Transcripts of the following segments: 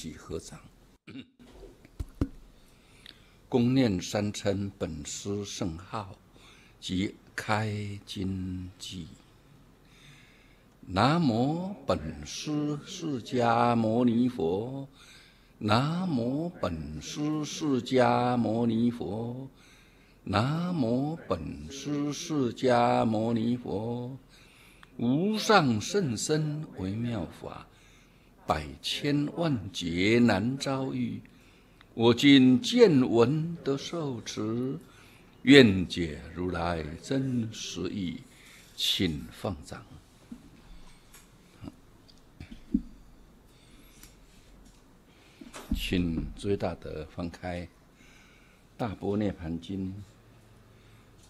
大德一起合掌，恭念三称本师圣号及开经记。南无本师释迦牟尼佛，南无本师释迦牟尼佛，南无本师释迦牟尼佛，无上甚深微妙法。百千万劫难遭遇，我今见闻得受持，愿解如来真实义，请放掌。请最大德翻开《大波涅盘经》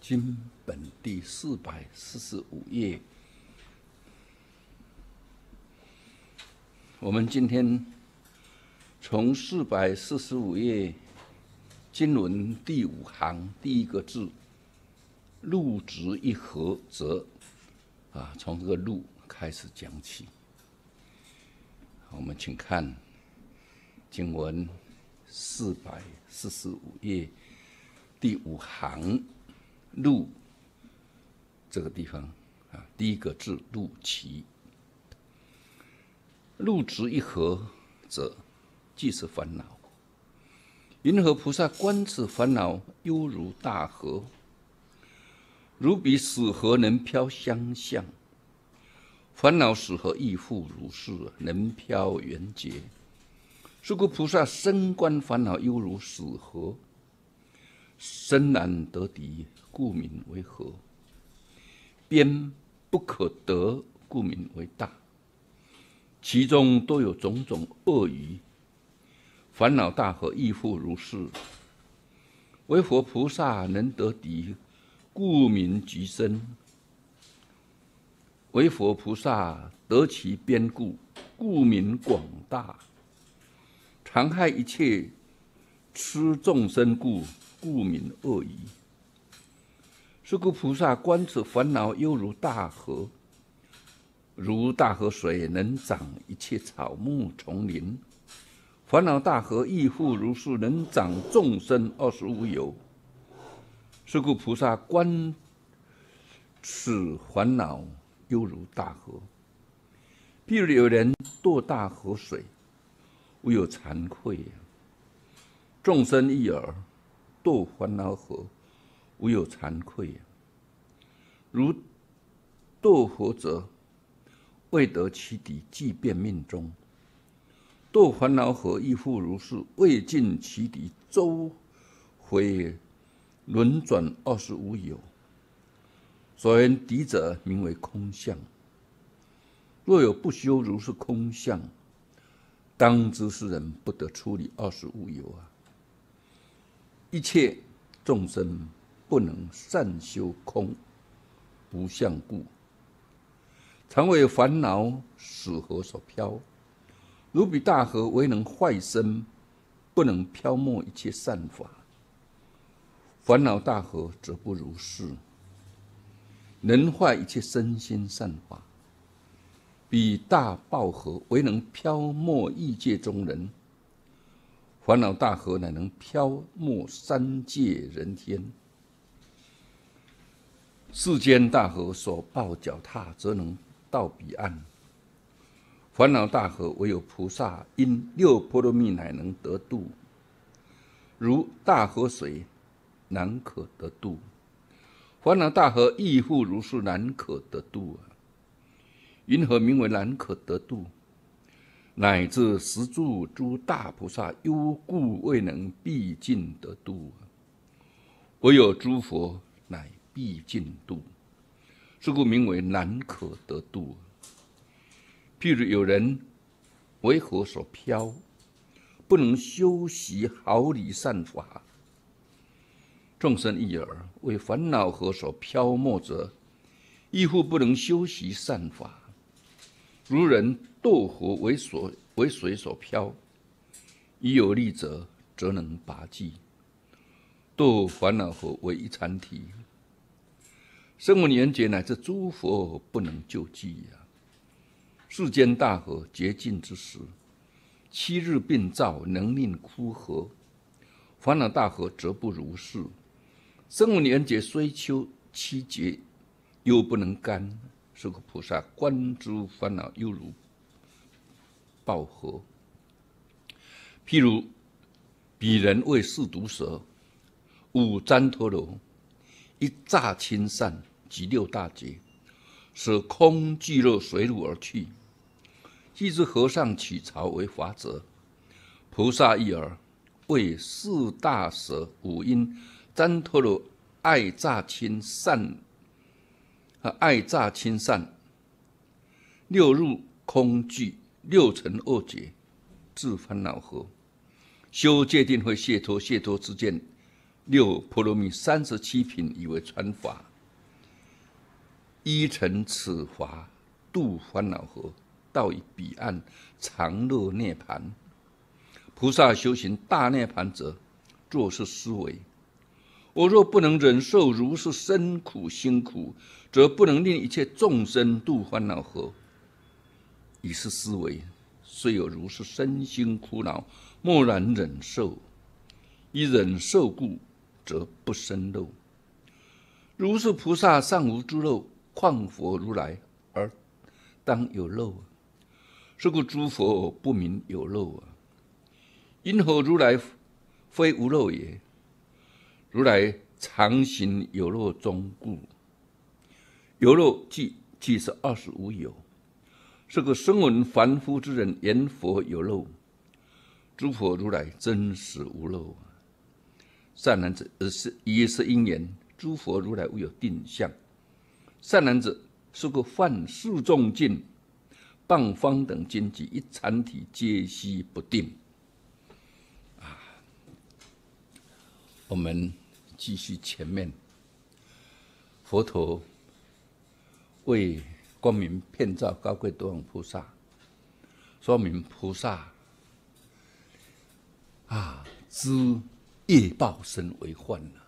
经本第四百四十五页。我们今天从四百四十五页经文第五行第一个字“入直一合则”，啊，从这个“入”开始讲起。我们请看经文四百四十五页第五行“入”这个地方啊，第一个字“入其”。入直一合者，即是烦恼。云何菩萨观此烦恼，犹如大河，如彼死河能漂相向。烦恼死河亦复如是，能漂缘结。是故菩萨深观烦恼，犹如死河，深难得敌，故名为河。边不可得，故名为大。其中都有种种恶语，烦恼大河亦复如是。唯佛菩萨能得敌，故名极深；唯佛菩萨得其边故，故名广大。常害一切吃众生故，故名恶语。是故菩萨观此烦恼，犹如大河。如大河水能长一切草木丛林，烦恼大河亦复如是，能长众生二十五有。是故菩萨观此烦恼犹如大河。譬如有人堕大河水，无有惭愧呀；众生一耳堕烦恼河，无有惭愧呀。如堕河者。未得其敌，即便命中；堕烦恼河，亦复如是。未尽其敌，周回轮转二十五有。所言敌者，名为空相。若有不修如是空相，当知是人不得出离二十五有啊！一切众生不能善修空不相故。常为烦恼死河所漂，如彼大河，唯能坏身，不能漂没一切善法。烦恼大河则不如是，能坏一切身心善法。彼大报河，唯能漂没异界中人。烦恼大河乃能漂没三界人天。世间大河所抱脚踏，则能。到彼岸，烦恼大河唯有菩萨因六波罗蜜乃能得度。如大河水难可得度，烦恼大河亦复如是难可得度啊！云何名为难可得度？乃至十住诸大菩萨忧故未能毕竟得度，唯有诸佛乃毕竟度。是故名为难可得度。譬如有人为河所漂，不能修习毫厘善法；众生一耳为烦恼河所漂没者，亦复不能修习善法。如人堕河为所为水所漂，已有力者，则能拔济；堕烦恼河为一禅体。生无年劫乃至诸佛不能救济呀！世间大河竭尽之时，七日病灶，能令枯涸；烦恼大河，则不如是。生五年节，虽秋七节，又不能干。是个菩萨观诸烦恼，犹如暴河。譬如彼人为四毒蛇，五旃陀罗，一乍清善，即六大劫，舍空俱乐随入而去。即知和尚取巢为法者，菩萨一耳为四大蛇五阴旃陀罗爱乍清散。爱诈亲善，六入空俱，六成恶劫，自烦恼河。修戒定会解脱，解脱之见，六波罗蜜三十七品以为传法。依乘此法，度烦恼河，到彼岸，常乐涅盘。菩萨修行大涅盘者，若是思维。我若不能忍受如是生苦辛苦，则不能令一切众生度烦恼河。以是思维，虽有如是身心苦恼，默然忍受。以忍受故，则不生肉。如是菩萨尚无诸肉，况佛如来而当有肉？是故诸佛不明有肉啊！因何如来非无肉也？如来常行有肉中故，有肉即即是二十无有。是个声闻凡夫之人言佛有肉，诸佛如来真实无肉。善男子，是一是因缘，诸佛如来无有定相。善男子，是个犯世众境，谤方等经济一禅体皆悉不定。啊，我们。继续前面，佛陀为光明遍照高贵多王菩萨说明菩萨啊，知业报身为患了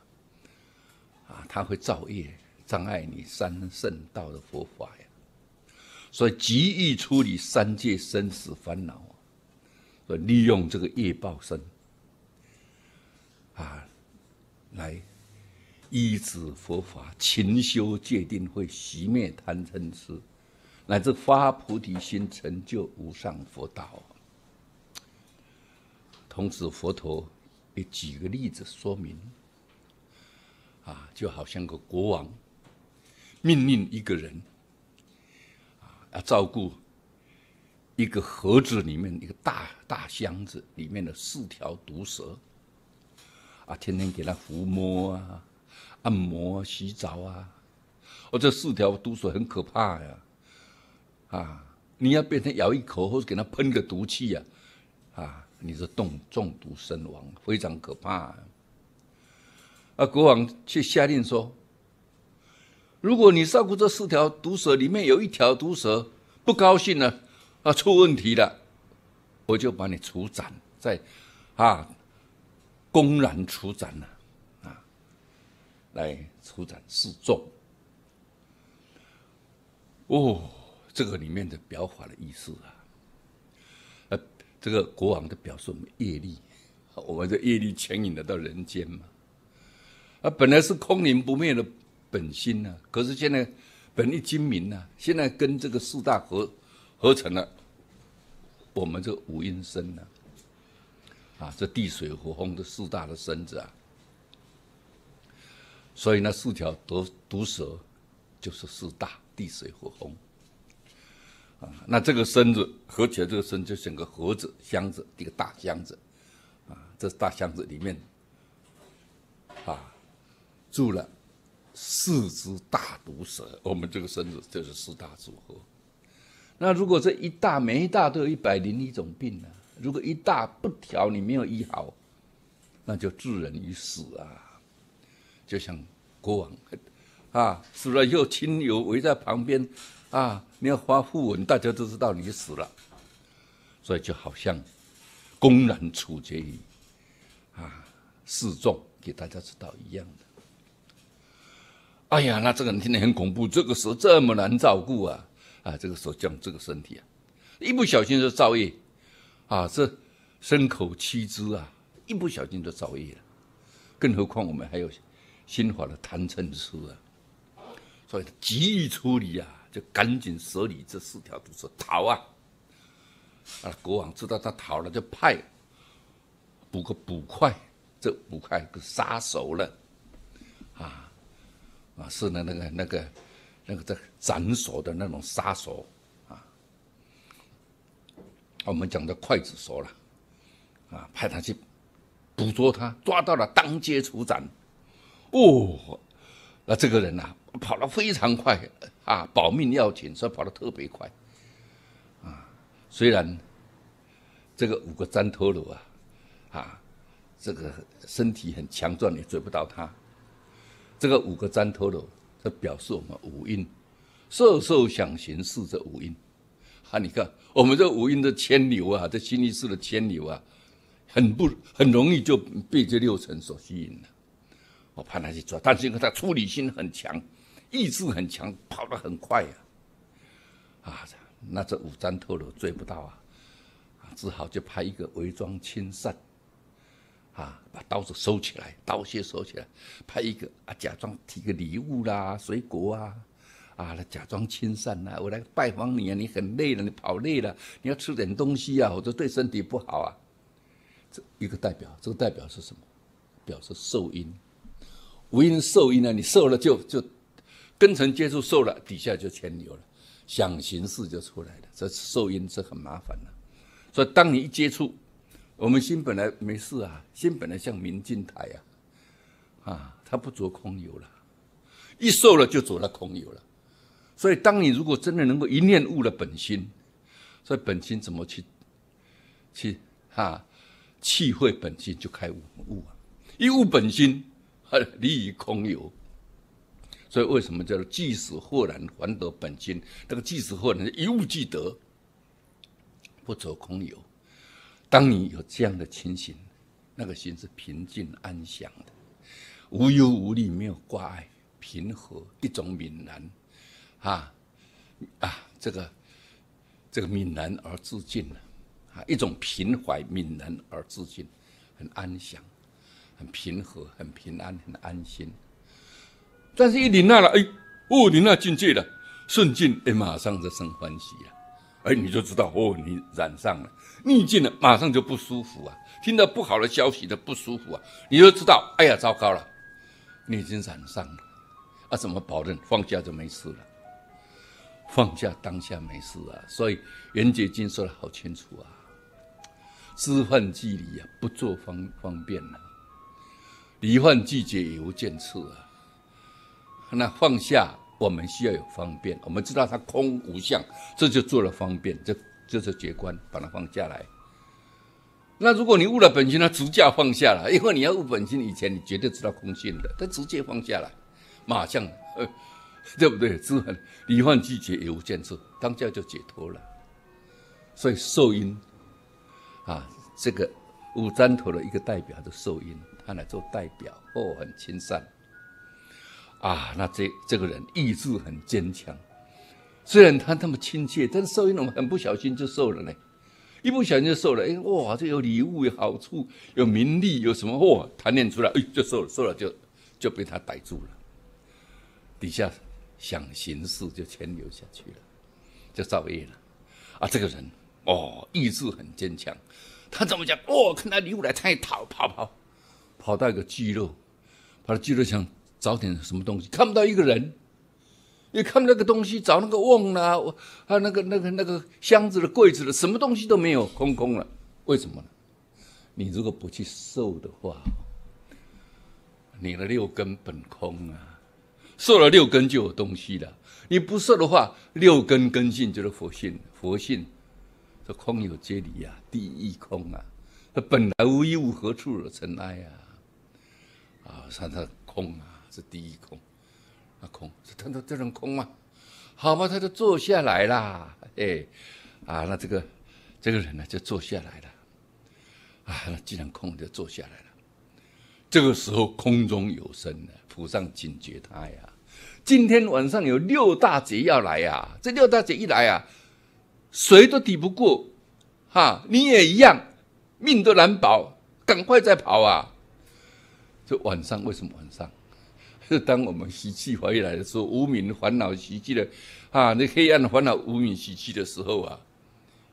啊，他会造业障碍你三圣道的佛法呀，所以极易处理三界生死烦恼，所以利用这个业报身啊。来依止佛法，勤修戒定慧，熄灭贪嗔痴，乃至发菩提心，成就无上佛道。同时，佛陀也举个例子说明：啊，就好像个国王命令一个人啊，要照顾一个盒子里面一个大大箱子里面的四条毒蛇。啊，天天给他抚摸啊，按摩、洗澡啊。哦，这四条毒蛇很可怕呀！啊，你要被它咬一口，或者给它喷个毒气呀，啊，你是中中毒身亡，非常可怕。啊，国王却下令说：如果你照顾这四条毒蛇，里面有一条毒蛇不高兴了，啊，出问题了，我就把你处斩在啊。公然处斩了，啊，来处斩示众。哦，这个里面的表法的意思啊，呃，这个国王的表示我们业力，我们的业力牵引得到人间嘛。啊，本来是空灵不灭的本心呢，可是现在本一精明呢，现在跟这个四大合合成了，我们这五阴身呢。啊，这地水火风的四大的身子啊，所以那四条毒毒蛇就是四大地水火风啊。那这个身子合起来，这个身就像个盒子、箱子，一个大箱子啊。这大箱子里面啊，住了四只大毒蛇。我们这个身子就是四大组合。那如果这一大每一大都有一百零一种病呢？如果一大不调你没有医好，那就置人于死啊！就像国王啊，死了以后亲友围在旁边啊，你要发讣文，大家都知道你死了，所以就好像公然处决于啊示众，给大家知道一样的。哎呀，那这个人听得很恐怖，这个时候这么难照顾啊！啊，这个时候讲这个身体啊，一不小心就造业。啊，这牲口七只啊，一不小心就造业了。更何况我们还有新法的贪嗔痴啊，所以急于处理啊，就赶紧舍离这四条毒蛇逃啊！啊，国王知道他逃了，就派捕个捕快，这捕快个杀手了，啊啊，是那那个那个那个在斩首的那种杀手啊。我们讲的刽子手了，啊，派他去捕捉他，抓到了当街处斩。哦，那这个人呐，跑得非常快啊，保命要紧，所以跑得特别快。啊，虽然这个五个旃陀罗啊，啊，这个身体很强壮，也追不到他。这个五个旃陀罗，这表示我们五阴色受想行识这五阴。啊，你看我们这五阴的牵流啊，这心意识的牵流啊，很不很容易就被这六尘所吸引了。我怕他去抓，但是因为他处理心很强，意志很强，跑得很快呀。啊，那这五张陀罗追不到啊，啊，只好就派一个伪装亲善，啊，把刀子收起来，刀械收起来，派一个啊，假装提个礼物啦，水果啊。啊，来假装亲善呐！我来拜访你啊！你很累了，你跑累了，你要吃点东西啊，或者对身体不好啊。这一个代表，这个代表是什么？表示受阴，无因受阴呢？你受了就就根尘接触受了，底下就牵流了，想行事就出来了。这受阴是很麻烦的。所以当你一接触，我们心本来没事啊，心本来像明镜台啊，啊，它不着空有了，一受了就走了空有了。所以，当你如果真的能够一念悟了本心，所以本心怎么去去哈气会本心就开悟悟啊！一悟本心，离于空有。所以为什么叫做即使豁然还得本心？那个即使豁然一悟即得，不走空有。当你有这样的情形，那个心是平静安详的，无忧无虑，没有挂碍，平和一种泯然。啊，啊，这个这个泯然而自尽了，啊，一种平怀泯然而自尽，很安详，很平和，很平安，很安心。但是，一临那了，哎，哦，临那境界了，顺境，哎，马上就生欢喜了，哎，你就知道，哦，你染上了逆境了，马上就不舒服啊，听到不好的消息的不舒服啊，你就知道，哎呀，糟糕了，你已经染上了，啊，怎么保证放下就没事了？放下当下没事啊，所以圆觉经说的好清楚啊，知患即离啊，不做方方便了；离患即解，也无见次啊。那放下，我们需要有方便，我们知道它空无相，这就做了方便，这这是觉观，把它放下来。那如果你悟了本心，那直接放下了，因为你要悟本心以前，你绝对知道空性的，它直接放下来，马上。对不对？知很离幻季节也无见处，当下就解脱了。所以受因啊，这个五占陀的一个代表的受因，他来做代表哦，很亲善啊。那这这个人意志很坚强，虽然他那么亲切，但是受因我们很不小心就受了呢。一不小心就受了，哎哇，这有礼物，有好处，有名利，有什么哇？贪念出来，哎，就受了，受了就就被他逮住了，底下。想行事就牵流下去了，就造业了啊！这个人哦，意志很坚强。他怎么讲？哦，看他礼物来，他也逃跑跑，跑到一个肌肉，跑到肌肉上找点什么东西，看不到一个人，也看不到个东西，找那个瓮啦，还有那个那个那个箱子的柜子的，什么东西都没有，空空了。为什么呢？你如果不去受的话，你的六根本空啊。受了六根就有东西了，你不受的话，六根根性就是佛性。佛性，这空有皆离呀，第一空啊，它本来无一物，何处惹尘埃呀？啊，它它空啊，是第一空，那空，它它这种空吗？好嘛，他就坐下来啦，哎，啊，那这个这个人呢就坐下来了，啊，那既然空，就坐下来了。这个时候空中有声了。菩萨警觉他呀！今天晚上有六大劫要来呀！这六大劫一来啊，谁都抵不过哈，你也一样，命都难保，赶快再跑啊！这晚上为什么晚上？是当我们习气回来的时候，无名烦恼习气的啊，那黑暗的烦恼无名习气的时候啊。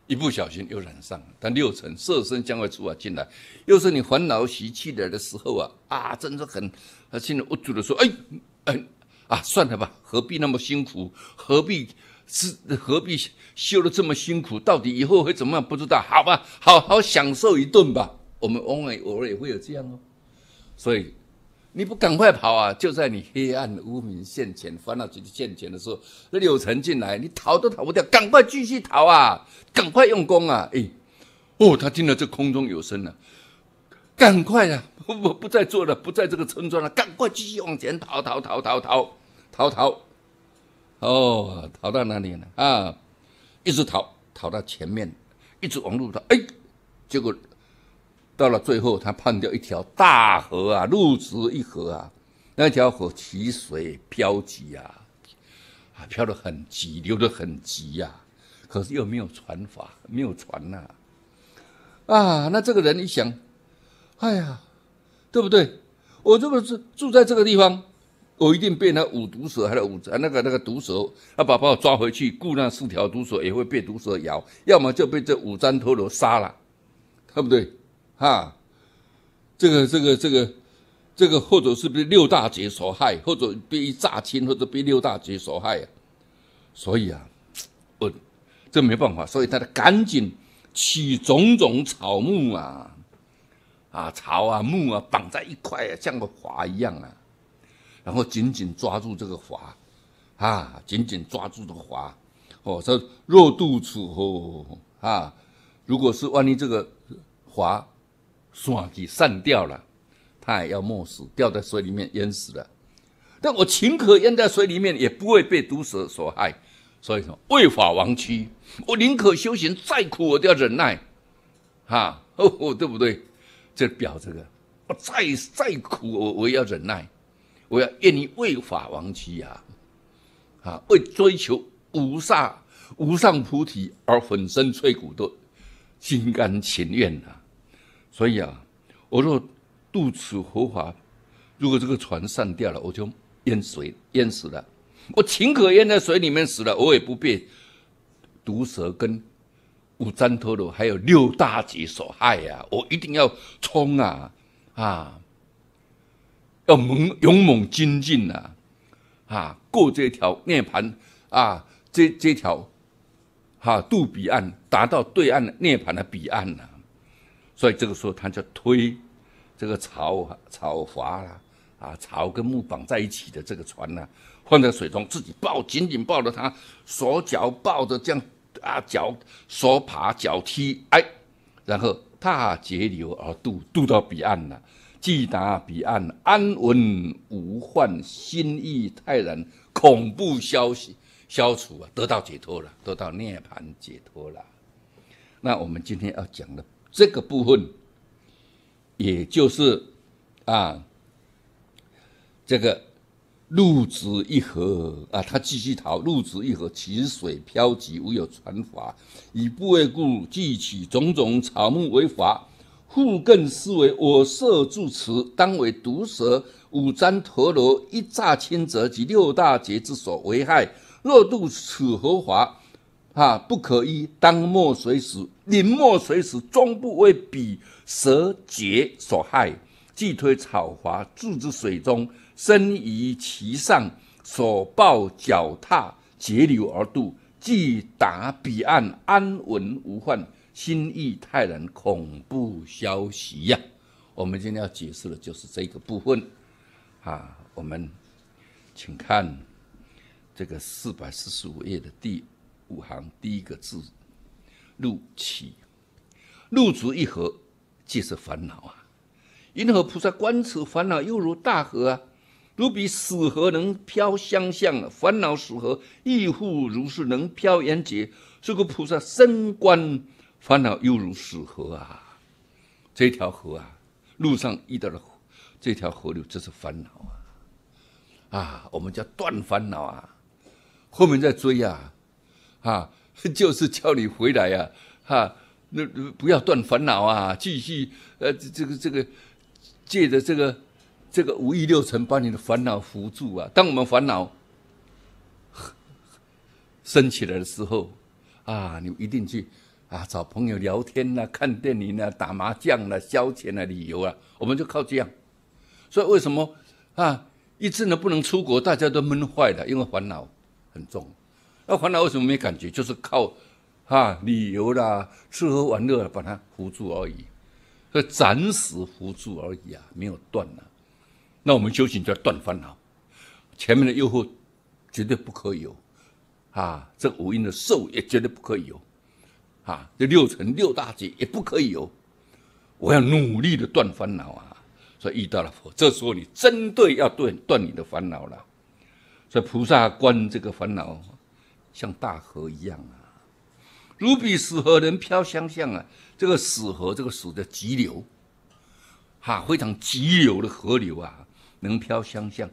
一不小心又染上了，但六尘色身将会出啊进来，又是你烦恼习气来的时候啊啊，真是很，他心里无助的说：“哎，嗯啊，算了吧，何必那么辛苦？何必是何必修的这么辛苦？到底以后会怎么样？不知道。好吧，好好享受一顿吧。我们偶尔偶尔也会有这样哦，所以。”你不赶快跑啊！就在你黑暗无名现前、烦恼集体现前的时候，那柳尘进来，你逃都逃不掉，赶快继续逃啊！赶快用功啊！哎，哦，他听了这空中有声了，赶快啊！不不不再做了，不在这个村庄了，赶快继续往前逃，逃逃逃逃逃逃！哦，逃到哪里呢？啊，一直逃，逃到前面，一直往路逃，哎，结果。到了最后，他碰掉一条大河啊，路直一河啊，那条河起水飘急啊，啊，飘得很急，流得很急呀。可是又没有船法，没有船呐，啊，那这个人一想，哎呀，对不对？我这个是住在这个地方，我一定被那五毒蛇，还有五那个那个毒蛇，要把把我抓回去，雇那四条毒蛇也会被毒蛇咬，要么就被这五张陀罗杀了，对不对？啊，这个这个这个这个，或者是被六大劫所害，或者被诈亲，或者被六大劫所害啊。所以啊，我这没办法，所以他得赶紧取种种草木啊，啊草啊木啊绑在一块啊，像个华一样啊，然后紧紧抓住这个华啊，紧紧抓住这个华。哦，说若渡此河啊，如果是万一这个华。算计散掉了，他也要没死，掉在水里面淹死了。但我情可淹在水里面，也不会被毒蛇所害。所以说，为法亡躯，我宁可修行再苦，我都要忍耐。哈，哦，对不对？这表这个，我再再苦，我我也要忍耐，我要愿意为法亡躯呀！啊，为追求无上无上菩提而粉身碎骨都，心甘情愿呐。所以啊，我若渡此河华，如果这个船散掉了，我就淹水淹死了。我情可淹在水里面死了，我也不被毒蛇跟五脏陀罗还有六大劫所害呀！我一定要冲啊啊！要猛勇猛精进呐啊！过这条涅盘啊，这这条哈渡彼岸，达到对岸涅盘的彼岸呐！所以这个时候，他就推这个草草筏啦，啊，草跟木绑在一起的这个船呢，放在水中，自己抱紧紧抱着它，手脚抱着这样啊，脚手爬脚踢，哎，然后踏截流而渡，渡到彼岸了。既达彼岸，安稳无患，心意泰然，恐怖消息消除啊，得到解脱了，得到涅槃解脱了。那我们今天要讲的。这个部分，也就是啊，这个路子一河啊，他继续逃，路子一河，其水漂急，无有船法，以不为故，记取种种草木为法。复更思为我设住此，当为毒蛇、五脏陀罗、一诈轻则及六大劫之所为害。若渡此河华。啊！不可依，当莫水死，临莫水死，终不为彼蛇劫所害。既推草华注之水中，身于其上，所抱脚踏，截流而渡，既达彼岸，安稳无患，心意泰然，恐怖消息呀！我们今天要解释的就是这个部分。啊，我们请看这个四百四十五页的第。五行第一个字，入起，路足一河，即是烦恼啊！银河菩萨观此烦恼，又如大河啊，如比死河能漂相向，烦恼死河亦复如是，能漂缘劫。这个菩萨深观烦恼，又如死河啊！这条河啊，路上遇到了这条河流，这是烦恼啊！啊，我们叫断烦恼啊，后面再追啊！啊，就是叫你回来呀！哈那不要断烦恼啊，继续呃，这个这个借着这个这个五欲六尘把你的烦恼扶住啊。当我们烦恼升起来的时候啊，你一定去啊找朋友聊天呐，看电影呐，打麻将啦，消遣啊，旅游啊，我们就靠这样。所以为什么啊一次呢不能出国，大家都闷坏了，因为烦恼很重。那烦恼为什么没感觉？就是靠。啊，旅游啦，吃喝玩乐，把它扶住而已，所以暂时扶住而已啊，没有断了。那我们修行就要断烦恼，前面的诱惑绝对不可以有，啊，这五阴的受也绝对不可以有，啊，这六尘六大劫也不可以有。我要努力的断烦恼啊，所以遇到了佛，这时候你针对要断断你的烦恼了。所以菩萨观这个烦恼，像大河一样啊。如彼死河能漂相向啊！这个死河，这个死的急流，哈，非常急流的河流啊，能漂相向。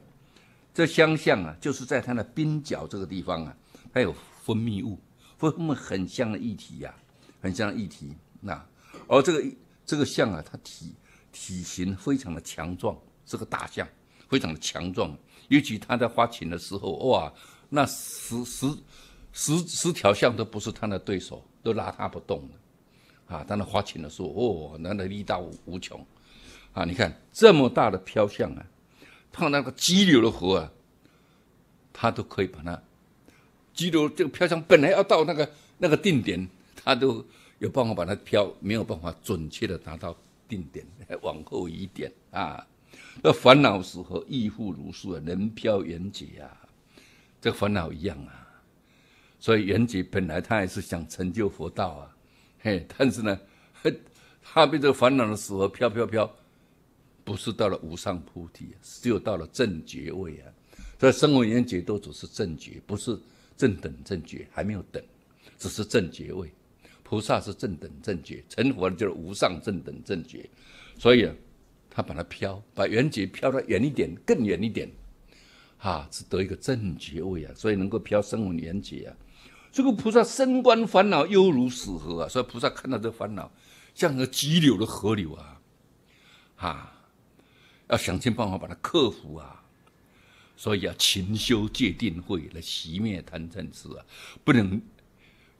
这相向啊，就是在它的边角这个地方啊，它有分泌物，分泌很香的液体呀，很香的液体。那而这个这个象啊，它体体型非常的强壮，是个大象，非常的强壮。尤其它在发情的时候，哇，那十十。十十条象都不是他的对手，都拉他不动的，啊！当他发情的时候，哦，那的力大无穷，啊！你看这么大的漂象啊，碰那个激流的河啊，他都可以把它激流这个漂象本来要到那个那个定点，他都有办法把它漂，没有办法准确的达到定点，往后一点啊！那烦恼时候亦复如是啊，人飘缘结啊，这个烦恼一样啊。所以圆觉本来他也是想成就佛道啊，嘿，但是呢，他被这个烦恼的死河飘飘飘，不是到了无上菩提，只有到了正觉位啊。所以声闻缘觉都只是正觉，不是正等正觉，还没有等，只是正觉位。菩萨是正等正觉，成佛的就是无上正等正觉。所以啊，他把它飘，把圆觉飘得远一点，更远一点，哈，只得一个正觉位啊。所以能够飘声闻缘觉啊。这个菩萨身观烦恼犹如死河啊，所以菩萨看到这烦恼像个急流的河流啊，啊，要想尽办法把它克服啊，所以要勤修戒定慧来熄灭贪嗔痴啊，不能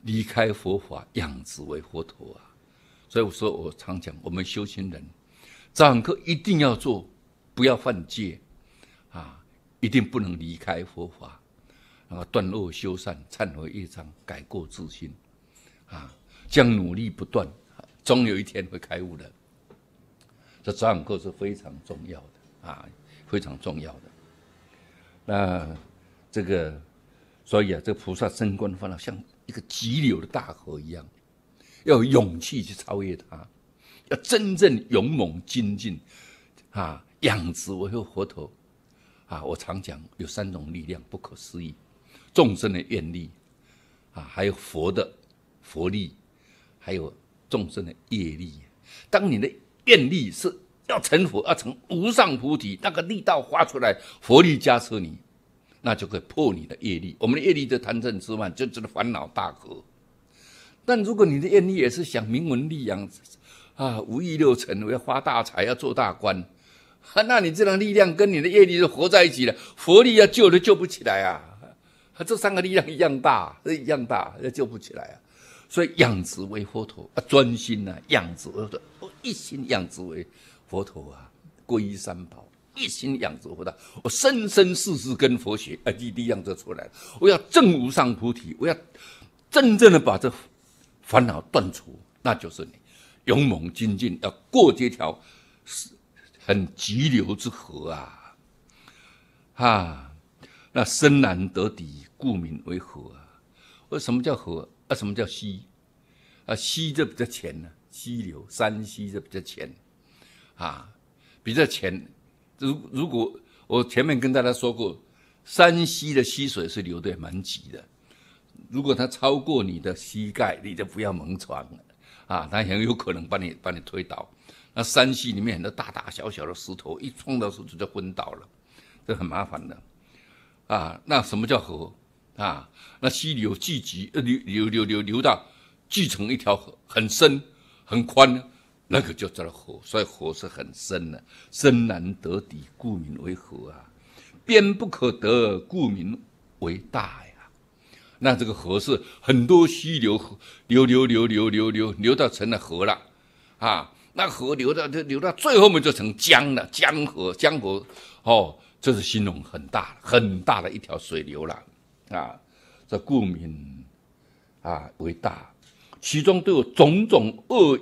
离开佛法，养子为佛陀啊。所以我说，我常讲，我们修行人，早课一定要做，不要犯戒啊，一定不能离开佛法。啊，断恶修善，忏悔业障，改过自新，啊，将努力不断，终有一天会开悟的。这早晚课是非常重要的啊，非常重要的。那这个，所以啊，这个菩萨升官的烦恼像一个急流的大河一样，要有勇气去超越它，要真正勇猛精进，啊，养殖维护佛陀。啊，我常讲有三种力量，不可思议。众生的愿力啊，还有佛的佛力，还有众生的业力。当你的愿力是要成佛，要成无上菩提，那个力道发出来，佛力加持你，那就可以破你的业力。我们的业力的贪嗔痴慢，就这个烦恼大河。但如果你的愿力也是想名闻利养啊，五欲六尘，我要发大财，要做大官，那你这种力量跟你的业力是合在一起了，佛力要救都救不起来啊。这三个力量一样大，一样大，也救不起来啊！所以养子为佛陀啊，专心呐，养子为佛，我一心养子为佛陀啊，皈依三宝，一心养子佛陀，我生生世世跟佛学，啊，一力量就出来了。我要证无上菩提，我要真正的把这烦恼断除，那就是你勇猛精进，要过这条是很急流之河啊！啊，那深难得底。故名为河啊！为什么叫河？啊，什么叫溪？啊，溪就比较浅呢，溪流、山溪就比较浅，啊，比较浅。如如果我前面跟大家说过，山溪的溪水是流的蛮急的，如果它超过你的膝盖，你就不要猛闯了，啊，它很有可能把你把你推倒。那山溪里面很多大大小小的石头，一撞到石头就昏倒了，这很麻烦的。啊，那什么叫河？啊，那溪流聚集，呃流流流流流到聚成一条河，很深很宽，那个就叫做河。所以河是很深的，深难得底，故名为河啊。边不可得，故名为大呀。那这个河是很多溪流流流流流流流流到成了河了啊。那河流到就流到最后面就成江了，江河江河哦，这是形容很大很大的一条水流了啊。这故名啊为大，其中都有种种恶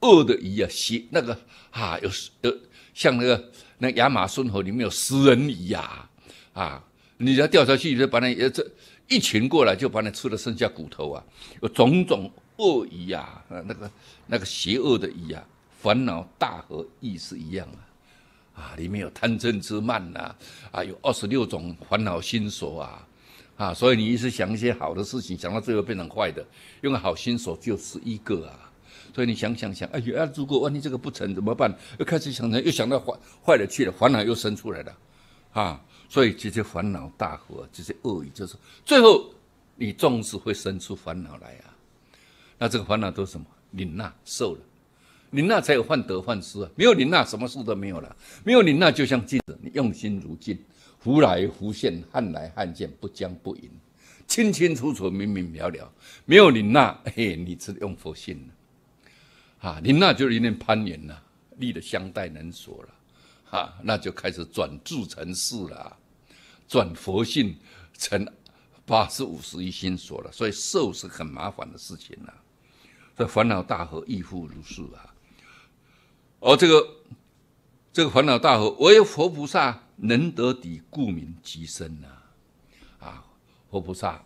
恶的鱼啊，邪那个啊有有像那个那亚马孙河里面有食人鱼呀啊，你要掉下去就把那这一群过来就把你吃的剩下骨头啊，有种种恶鱼呀，那个那个邪恶的鱼啊。烦恼大河亦是一样啊，啊，里面有贪嗔痴慢呐，啊，有二十六种烦恼心所啊，啊，所以你一直想一些好的事情，想到最后变成坏的，用好心所就是一个啊，所以你想想想，哎呀，如果万一这个不成怎么办？又开始想着，又想到坏坏了去了，烦恼又生出来了，啊，所以这些烦恼大河，这些恶意，就是最后你总是会生出烦恼来啊，那这个烦恼都是什么？领纳受了。林那才有患得患失啊！没有林那，什么事都没有了。没有林那，就像镜子，你用心如镜，忽来忽现，汉来汉见，不将不迎，清清楚楚，明明了了。没有林那，嘿，你是用佛性了啊！林那就是一念攀岩了，立了相待能所了，哈，那就开始转智成事了，转佛性成八十五十一心所了。所以受是很麻烦的事情了。这烦恼大河亦复如是啊。而这个这个烦恼大河，唯有佛菩萨能得底，故名极深呐。啊，佛菩萨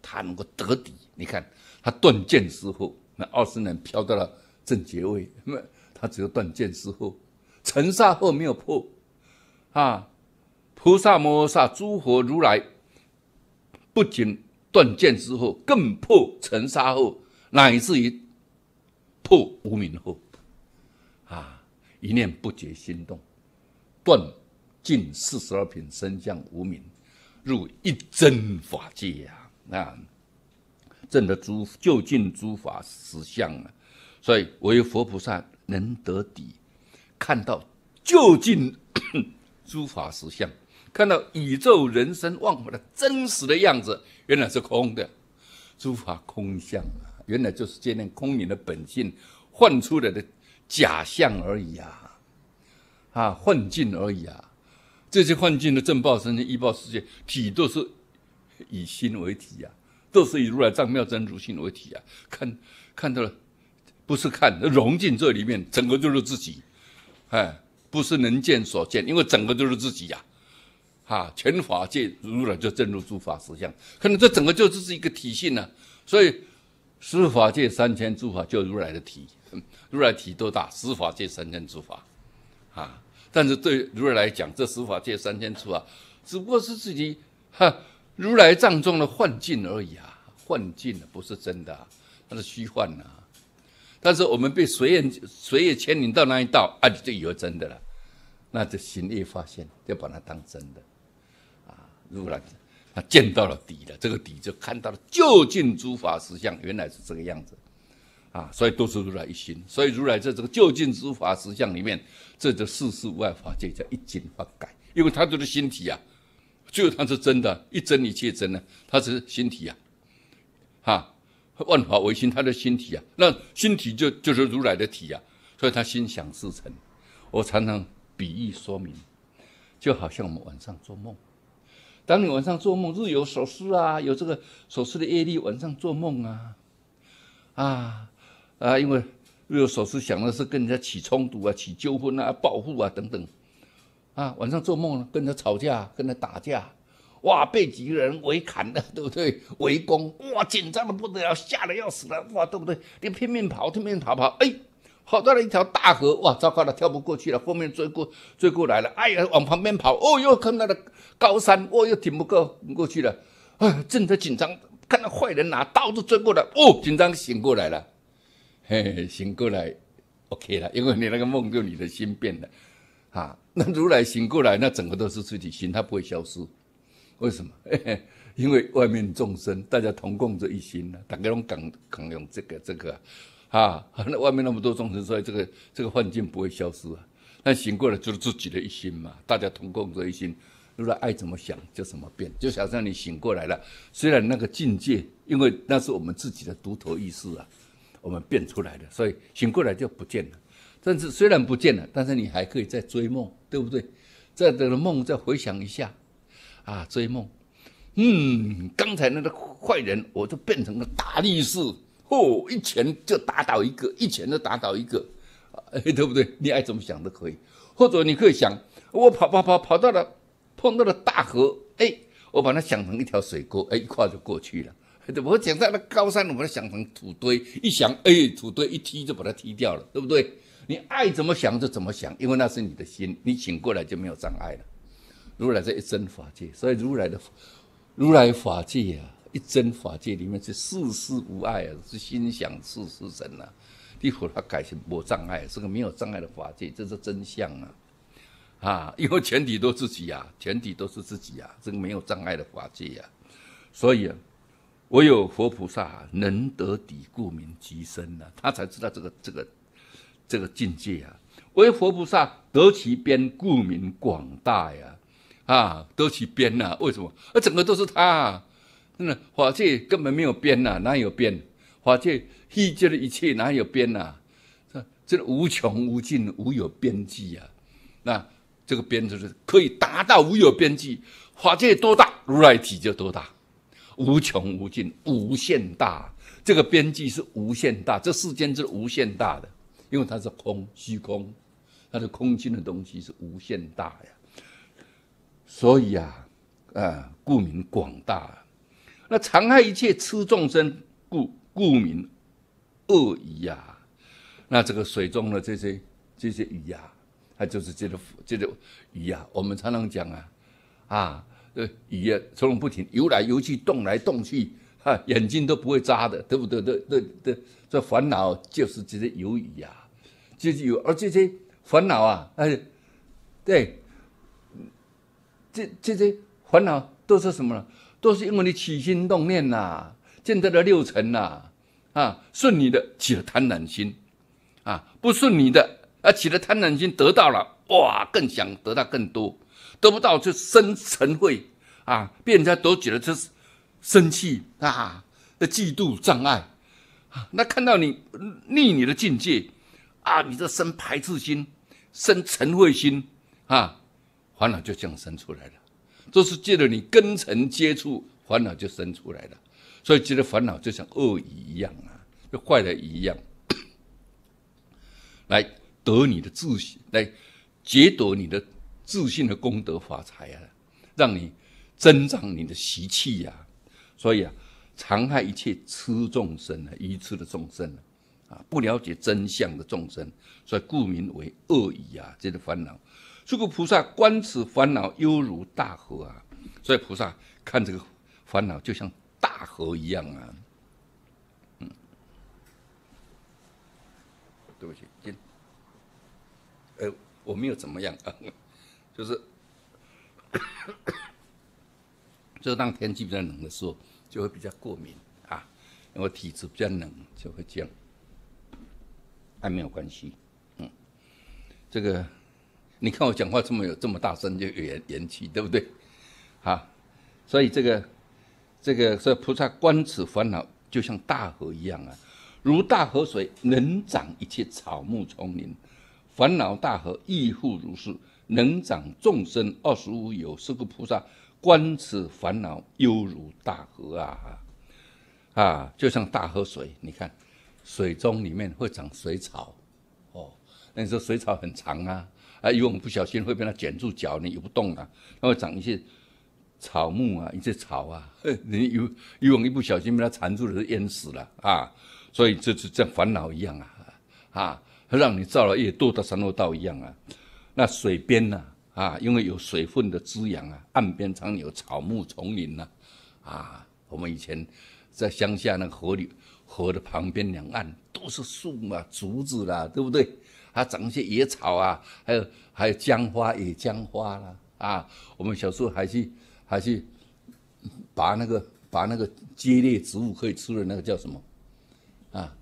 他能够得底，你看他断剑之后，那二十年飘到了正觉位，那 他只有断剑之后，尘沙后没有破啊。菩萨摩诃萨诸佛如来，不仅断剑之后，更破尘沙后，乃至于破无明后。啊！一念不觉心动，断尽四十二品身相无名，入一真法界呀！啊，证得诸就近诸法实相啊！所以唯佛菩萨能得底，看到就近 诸法实相，看到宇宙人生万法的真实的样子，原来是空的，诸法空相啊！原来就是这念空明的本性幻出来的。假象而已啊，啊，幻境而已啊！这些幻境的正报身、异报世界体，都是以心为体呀，都是以如来藏妙真如心为体啊。看看到了，不是看融进这里面，整个就是自己，哎，不是能见所见，因为整个都是自己呀，啊，全法界如来就正入诸法实相，可能这整个就是一个体性呢。所以十法界三千诸法就如来的体。如来体多大？十法界三千诸法，啊！但是对如来来讲，这十法界三千处啊，只不过是自己哈如来藏中的幻境而已啊，幻境不是真的，那是虚幻呐。但是我们被随缘随业牵引到那一道，啊，就以为真的了，那就心业发现，就把它当真的，啊！如来他见到了底了，这个底就看到了究竟诸法实相，原来是这个样子。啊，所以都是如来一心，所以如来在这个究竟诸法实相里面，这个世事无碍法界叫一经法改，因为他就是心体啊，只有他是真的，一真一切真呢，他是心体啊，哈，万法唯心，他的心体啊，那心体就就是如来的体啊，所以他心想事成。我常常比喻说明，就好像我们晚上做梦，当你晚上做梦，日有所思啊，有这个所思的业力，晚上做梦啊，啊。啊，因为日有所思，想的是跟人家起冲突啊、起纠纷啊、报复啊等等。啊，晚上做梦呢，跟人家吵架、跟人家打架，哇，被几个人围砍了，对不对？围攻，哇，紧张的不得了，吓得要死了，哇，对不对？你拼命跑，拼命跑跑，哎，跑到了一条大河，哇，糟糕了，跳不过去了，后面追过追过来了，哎呀，往旁边跑，哦，又看到了高山，哦，又挺不过过去了，哎，正在紧张，看到坏人拿刀子追过来，哦，紧张醒过来了。嘿，醒过来，OK 了，因为你那个梦就你的心变了，啊，那如来醒过来，那整个都是自己心，它不会消失。为什么？因为外面众生大家同共这一心呢，大家都共共用这个这个啊，那外面那么多众生，所以这个这个幻境不会消失啊。那醒过来就是自己的一心嘛，大家同共这一心，如果爱怎么想就怎么变，就想让你醒过来了。虽然那个境界，因为那是我们自己的独头意识啊，我们变出来的，所以醒过来就不见了。但是虽然不见了，但是你还可以再追梦，对不对？再等个梦再回想一下，啊，追梦。嗯，刚才那个坏人，我就变成了大力士，哦，一拳就打倒一个，一拳就打倒一个，哎，对不对？你爱怎么想都可以。或者你可以想，我跑跑跑跑到了碰到了大河，哎，我把它想成一条水沟，哎，一跨就过去了。我讲在那高山，我把它想成土堆，一想，哎，土堆一踢就把它踢掉了，对不对？你爱怎么想就怎么想，因为那是你的心，你醒过来就没有障碍了。如来这一真法界，所以如来的如来法界啊，一真法界里面是事事无碍啊，是心想事事成啊。你佛他改成无障碍，是个没有障碍的法界，这是真相啊！啊，因为全体都自己呀，全体都是自己呀，这个没有障碍的法界呀。所以啊，唯有佛菩萨能得底，故名极深啊，他才知道这个这个。这个境界啊，唯有佛菩萨得其边，故名广大呀！啊，得其边呐？为什么？啊，整个都是他。啊那法界根本没有边呐，哪有边？法界世界的一切哪有边呐？这这无穷无尽，无有边际啊！那这个边就是可以达到无有边际。法界多大，如来体就多大，无穷无尽，无限大。这个边际是无限大，这世间是无限大的。因为它是空虚空，它的空间的东西是无限大呀，所以啊，啊，故名广大。那残害一切吃众生，故故名恶鱼呀。那这个水中的这些这些鱼呀，它就是这个这个鱼呀。我们常常讲啊，啊，呃，鱼啊，从容不停，游来游去，动来动去，哈，眼睛都不会眨的，对不对？对对对。这烦恼就是这些有余呀，就是有，而这些烦恼啊，哎，对，这这些烦恼都是什么呢？都是因为你起心动念呐，见得了六尘呐，啊，顺你的起了贪婪心，啊，不顺你的啊，起了贪婪心，得到了哇，更想得到更多，得不到就生嗔恚啊，被人家夺取了就是生气啊，的嫉妒障碍。那看到你逆你的境界啊，你这生排斥心、生嗔恚心啊，烦恼就这样生出来了。都是借着你根尘接触，烦恼就生出来了。所以，觉得烦恼就像鳄鱼一样啊，就坏的一样，来得你的自信，来劫夺你的自信的功德法财啊，让你增长你的习气呀。所以啊。残害一切痴众生啊，愚痴的众生啊，不了解真相的众生，所以故名为恶语啊，这个烦恼。这个菩萨观此烦恼犹如大河啊，所以菩萨看这个烦恼就像大河一样啊。嗯，对不起，今，呃，我没有怎么样啊，就是，就是当天气比较冷的时候。就会比较过敏啊，因为体质比较冷，就会这样。还没有关系，嗯，这个你看我讲话这么有这么大声，就有元元气，对不对？好，所以这个这个说菩萨观此烦恼，就像大河一样啊，如大河水能长一切草木丛林，烦恼大河亦复如是，能长众生二十五有。是个菩萨。观此烦恼犹如大河啊，啊，就像大河水。你看，水中里面会长水草，哦，那你说水草很长啊，啊，游泳不小心会被它卷住脚，你游不动了。它会长一些草木啊，一些草啊，你游游泳一不小心被它缠住了，就淹死了啊。所以这是像烦恼一样啊，啊，让你造了业，堕到三恶道一样啊。那水边呢？啊，因为有水分的滋养啊，岸边常有草木丛林呐，啊，我们以前在乡下那个河里，河的旁边两岸都是树嘛，竹子啦，对不对？还长一些野草啊，还有还有姜花，野姜花啦，啊，我们小时候还去还去拔那个拔那个秸秆植物可以吃的那个叫什么啊？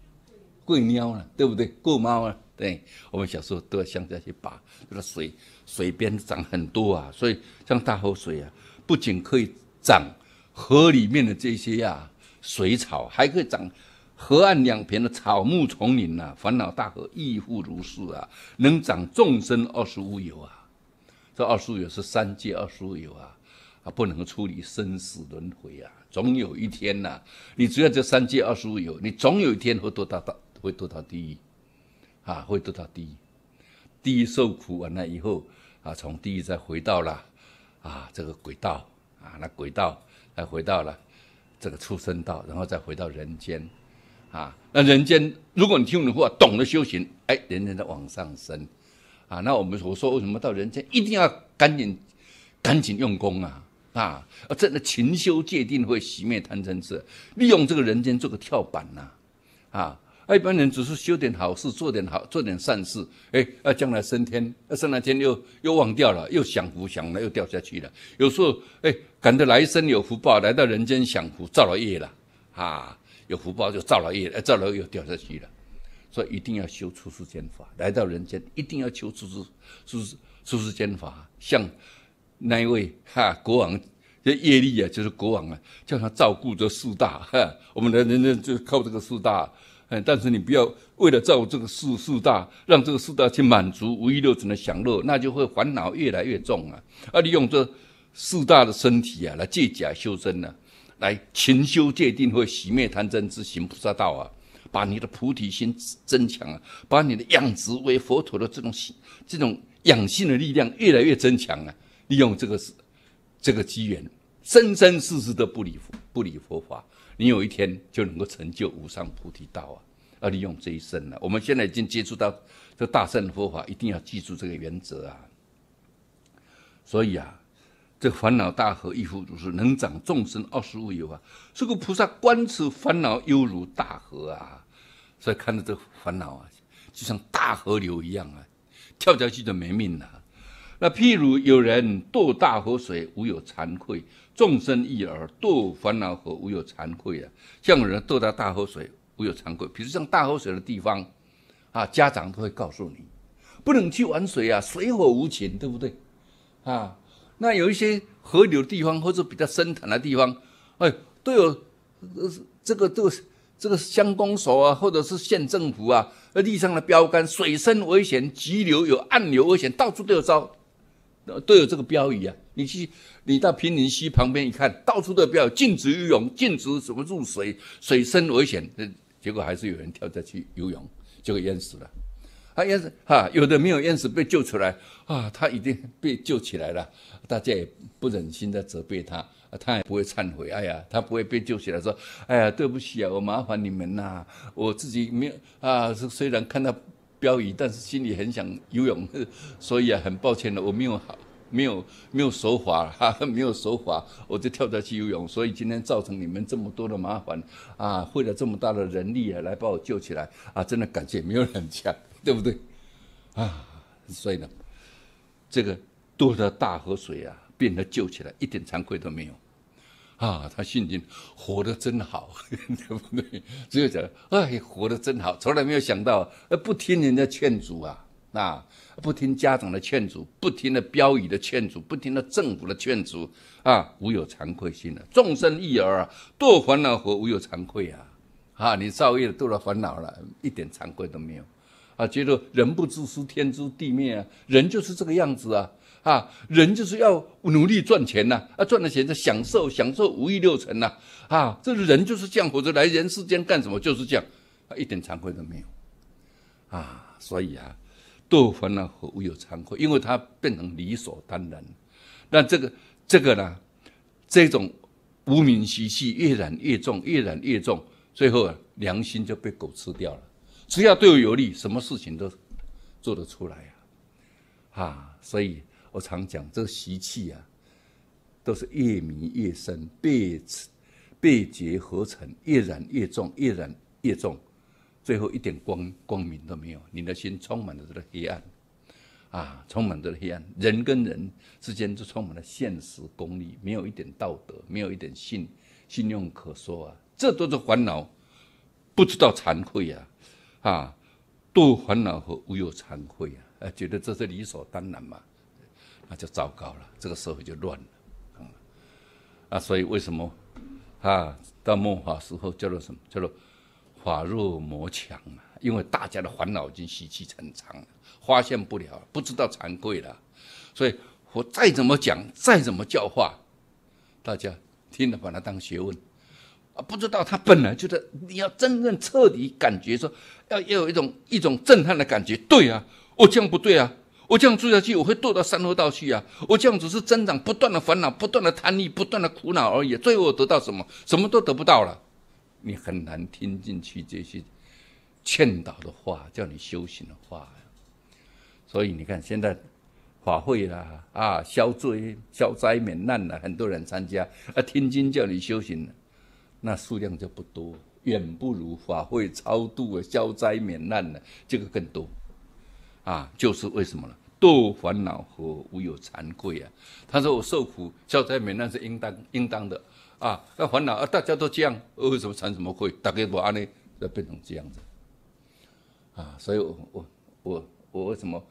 桂喵啊，对不对？过猫啊，对，我们小时候都要向下去拔，这个水水边长很多啊，所以像大河水啊，不仅可以长河里面的这些呀水草，还可以长河岸两边的草木丛林呐。烦恼大河亦复如是啊，能长众生二十五有啊。这二十五有是三界二十五有啊，啊，不能处理生死轮回啊。总有一天呐，你只要这三界二十五有，你总有一天会堕到到。会堕到地狱，啊，会堕到地狱，地狱受苦完了以后，啊，从地狱再回到了，啊，这个轨道，啊，那轨道再回到了这个畜生道，然后再回到人间，啊，那人间如果你听我的话，懂得修行，哎，人人在往上升，啊，那我们我说为什么到人间一定要赶紧赶紧用功啊，啊，真的勤修戒定会熄灭贪嗔痴，利用这个人间做个跳板呐，啊。一般人只是修点好事，做点好，做点善事，哎，啊，将来升天，升了天又又忘掉了，又享福享了，又掉下去了。有时候，哎，赶着来生有福报，来到人间享福，造了业了，啊，有福报就造了业，造了又掉下去了。所以一定要修出世间法，来到人间一定要求出世出世出世间法。像那一位哈国王，这业力啊，就是国王啊，叫他照顾这四大，哈，我们的人人就靠这个四大。但是你不要为了造这个四四大，让这个四大去满足五欲六尘的享乐，那就会烦恼越来越重啊！啊，利用这四大的身体啊，来借假修真呢，来勤修戒定，会熄灭贪嗔痴，行菩萨道啊，把你的菩提心增强啊，把你的养殖为佛陀的这种这种养性的力量越来越增强啊！利用这个是这个机缘，生生世世都不离不离佛法。你有一天就能够成就无上菩提道啊！要利用这一生了。我们现在已经接触到这大圣佛法，一定要记住这个原则啊！所以啊，这烦恼大河亦复如是，能长众生二十五有啊！这个菩萨观此烦恼犹如大河啊！所以看到这烦恼啊，就像大河流一样啊，跳下去就没命了。那譬如有人堕大河水，无有惭愧。众生一而堕烦恼河，无有惭愧啊！像有人堕到大河水，无有惭愧。比如像大河水的地方，啊，家长都会告诉你，不能去玩水啊，水火无情，对不对？啊，那有一些河流的地方，或者比较深潭的地方，哎，都有呃这个这个这个乡公所啊，或者是县政府啊，那地上的标杆，水深危险，急流有暗流危险，到处都有招，都有这个标语啊。你去，你到平林溪旁边一看，到处都标禁止游泳，禁止什么入水，水深危险。结果还是有人跳下去游泳，结果淹死了。啊，淹死哈，有的没有淹死，被救出来啊，他已经被救起来了。大家也不忍心再责备他，他也不会忏悔。哎呀，他不会被救起来，说，哎呀，对不起啊，我麻烦你们呐，我自己没有啊，虽然看到标语，但是心里很想游泳，所以啊，很抱歉的，我没有好。没有没有手法哈，没有手法，我就跳下去游泳，所以今天造成你们这么多的麻烦啊，费了这么大的人力啊，来把我救起来啊，真的感谢没有人讲，对不对？啊，所以呢，这个多的大河水啊，变得救起来一点惭愧都没有啊，他信心活得真好，对不对？只有讲哎，活得真好，从来没有想到呃，不听人家劝阻啊。啊！不听家长的劝阻，不听的标语的劝阻，不听的政府的劝阻啊！无有惭愧心了。众生一儿啊，堕烦恼河，无有惭愧啊！啊，你造业堕了烦恼了，一点惭愧都没有啊！觉得人不知书，天诛地灭啊！人就是这个样子啊！啊，人就是要努力赚钱呐！啊，赚了钱再享受，享受五欲六尘呐！啊，这人就是这样活着，来人世间干什么？就是这样，啊，一点惭愧都没有啊！所以啊。堕烦恼河，无有惭愧，因为它变成理所当然。那这个这个呢？这种无名习气越染越重，越染越重，最后啊，良心就被狗吃掉了。只要对我有利，什么事情都做得出来呀！啊，所以我常讲，这个习气啊，都是越迷越深，被被结合成，越染越重，越染越重。最后一点光光明都没有，你的心充满了这个黑暗，啊，充满着黑暗，人跟人之间就充满了现实功利，没有一点道德，没有一点信信用可说啊，这都是烦恼，不知道惭愧啊，啊，多烦恼和无有惭愧啊，啊，觉得这是理所当然嘛，那就糟糕了，这个社会就乱了，啊，啊所以为什么啊，到末法时候叫做什么？叫做法弱魔强啊，因为大家的烦恼已经习气成长了。发现不了，不知道惭愧了，所以我再怎么讲，再怎么教化，大家听了把它当学问啊，不知道他本来就是你要真正彻底感觉说，要要有一种一种震撼的感觉。对啊，我这样不对啊，我这样做下去我会堕到山河道去啊，我这样只是增长不断的烦恼，不断的贪欲，不断的苦恼而已，最后我得到什么？什么都得不到了，你很难听进去这些劝导的话，叫你修行的话。所以你看，现在法会啦，啊，消罪、消灾免难啦，很多人参加啊，听经叫你修行，那数量就不多，远不如法会超度啊、消灾免难的这个更多。啊，就是为什么呢？多烦恼和无有惭愧啊。他说我受苦、消灾免难是应当应当的啊，那烦恼啊，大家都这样，为什么惭什么愧？大概不安呢，要变成这样子。啊，所以我我我我为什么？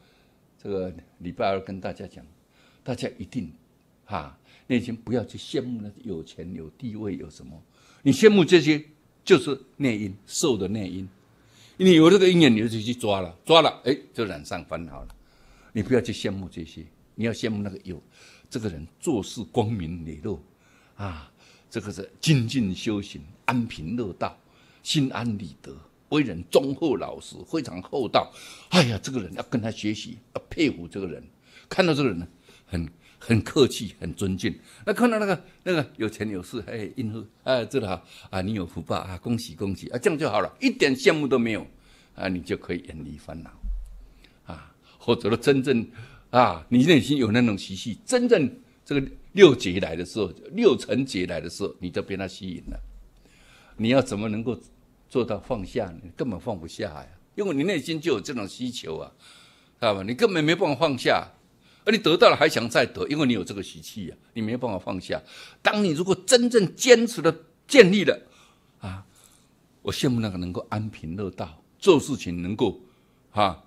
这个礼拜二跟大家讲，大家一定，哈，内心不要去羡慕那有钱有地位有什么，你羡慕这些就是内因受的内因，你有这个因缘你就去抓了，抓了，哎，就染上烦恼了。你不要去羡慕这些，你要羡慕那个有这个人做事光明磊落，啊，这个是精进修行，安贫乐道，心安理得。为人忠厚老实，非常厚道。哎呀，这个人要跟他学习，要佩服这个人。看到这个人呢，很很客气，很尊敬。那看到那个那个有钱有势，哎，应和，哎，这好啊，你有福报啊，恭喜恭喜啊，这样就好了，一点羡慕都没有啊，你就可以远离烦恼啊。或者说，真正啊，你内心有那种习气，真正这个六劫来的时候，六层劫来的时候，你就被他吸引了。你要怎么能够？做到放下，呢根本放不下呀，因为你内心就有这种需求啊，知道吧？你根本没办法放下，而你得到了还想再得，因为你有这个习气呀，你没有办法放下。当你如果真正坚持的建立了啊，我羡慕那个能够安贫乐道，做事情能够啊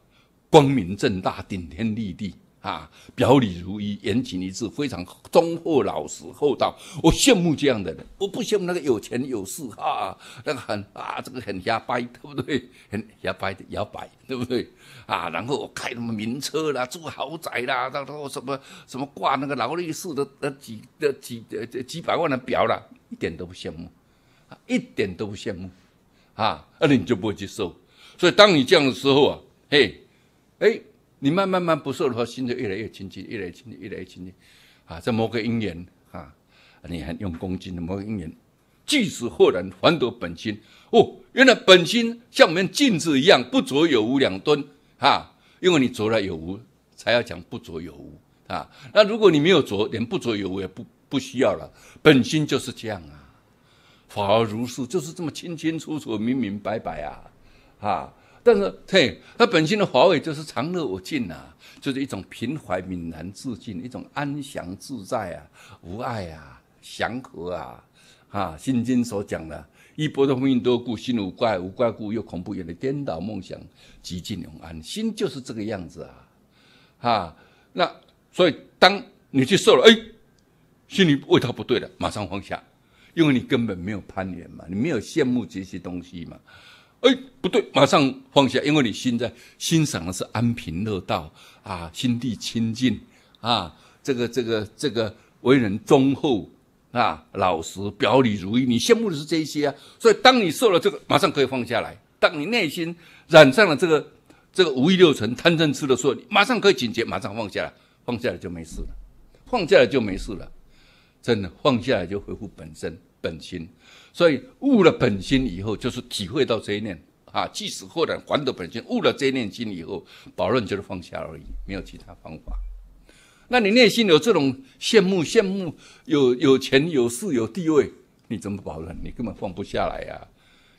光明正大、顶天立地。啊，表里如一，言行一致，非常忠厚老实厚道。我羡慕这样的人，我不羡慕那个有钱有势啊，那个很啊，这个很摇摆，对不对？很摇摆的摇摆，对不对？啊，然后我开什么名车啦，住豪宅啦，然后什么什么挂那个劳力士的的几的几的几百万的表啦，一点都不羡慕，啊，一点都不羡慕，啊，那你就不会去受。所以当你这样的时候啊，嘿，哎。你慢慢慢不受的话，心就越来越清净，越来越清净，越来越清净。啊，在某个因缘啊，你很用功敬的某个因缘，即使豁然还得本心。哦，原来本心像我们镜子一样，不着有无两端。啊，因为你着了有无，才要讲不着有无啊。那如果你没有着，连不着有无也不不需要了。本心就是这样啊，法而如是，就是这么清清楚楚、明明白白啊，啊。但是，嘿，他本性的华为就是常乐我净啊，就是一种平怀泯然自尽，一种安详自在啊，无爱啊，祥和啊，啊，《心经》所讲的“一波的风云多故，心无怪；无怪故，又恐怖，远离颠倒梦想，极尽永安。”心就是这个样子啊，啊，那所以当你去受了，哎，心里味道不对了，马上放下，因为你根本没有攀缘嘛，你没有羡慕这些东西嘛。哎，不对，马上放下，因为你心在欣赏的是安贫乐道啊，心地清净啊，这个这个这个为人忠厚啊，老实表里如一，你羡慕的是这些啊。所以当你受了这个，马上可以放下来。当你内心染上了这个这个五欲六尘贪嗔痴的时候，你马上可以警觉，马上放下来，放下来就没事了，放下来就没事了，真的放下来就恢复本身本心。所以悟了本心以后，就是体会到这一念啊，即使豁然还得本心，悟了这一念心以后，保论就是放下而已，没有其他方法。那你内心有这种羡慕、羡慕有有钱有势有地位，你怎么保论？你根本放不下来呀！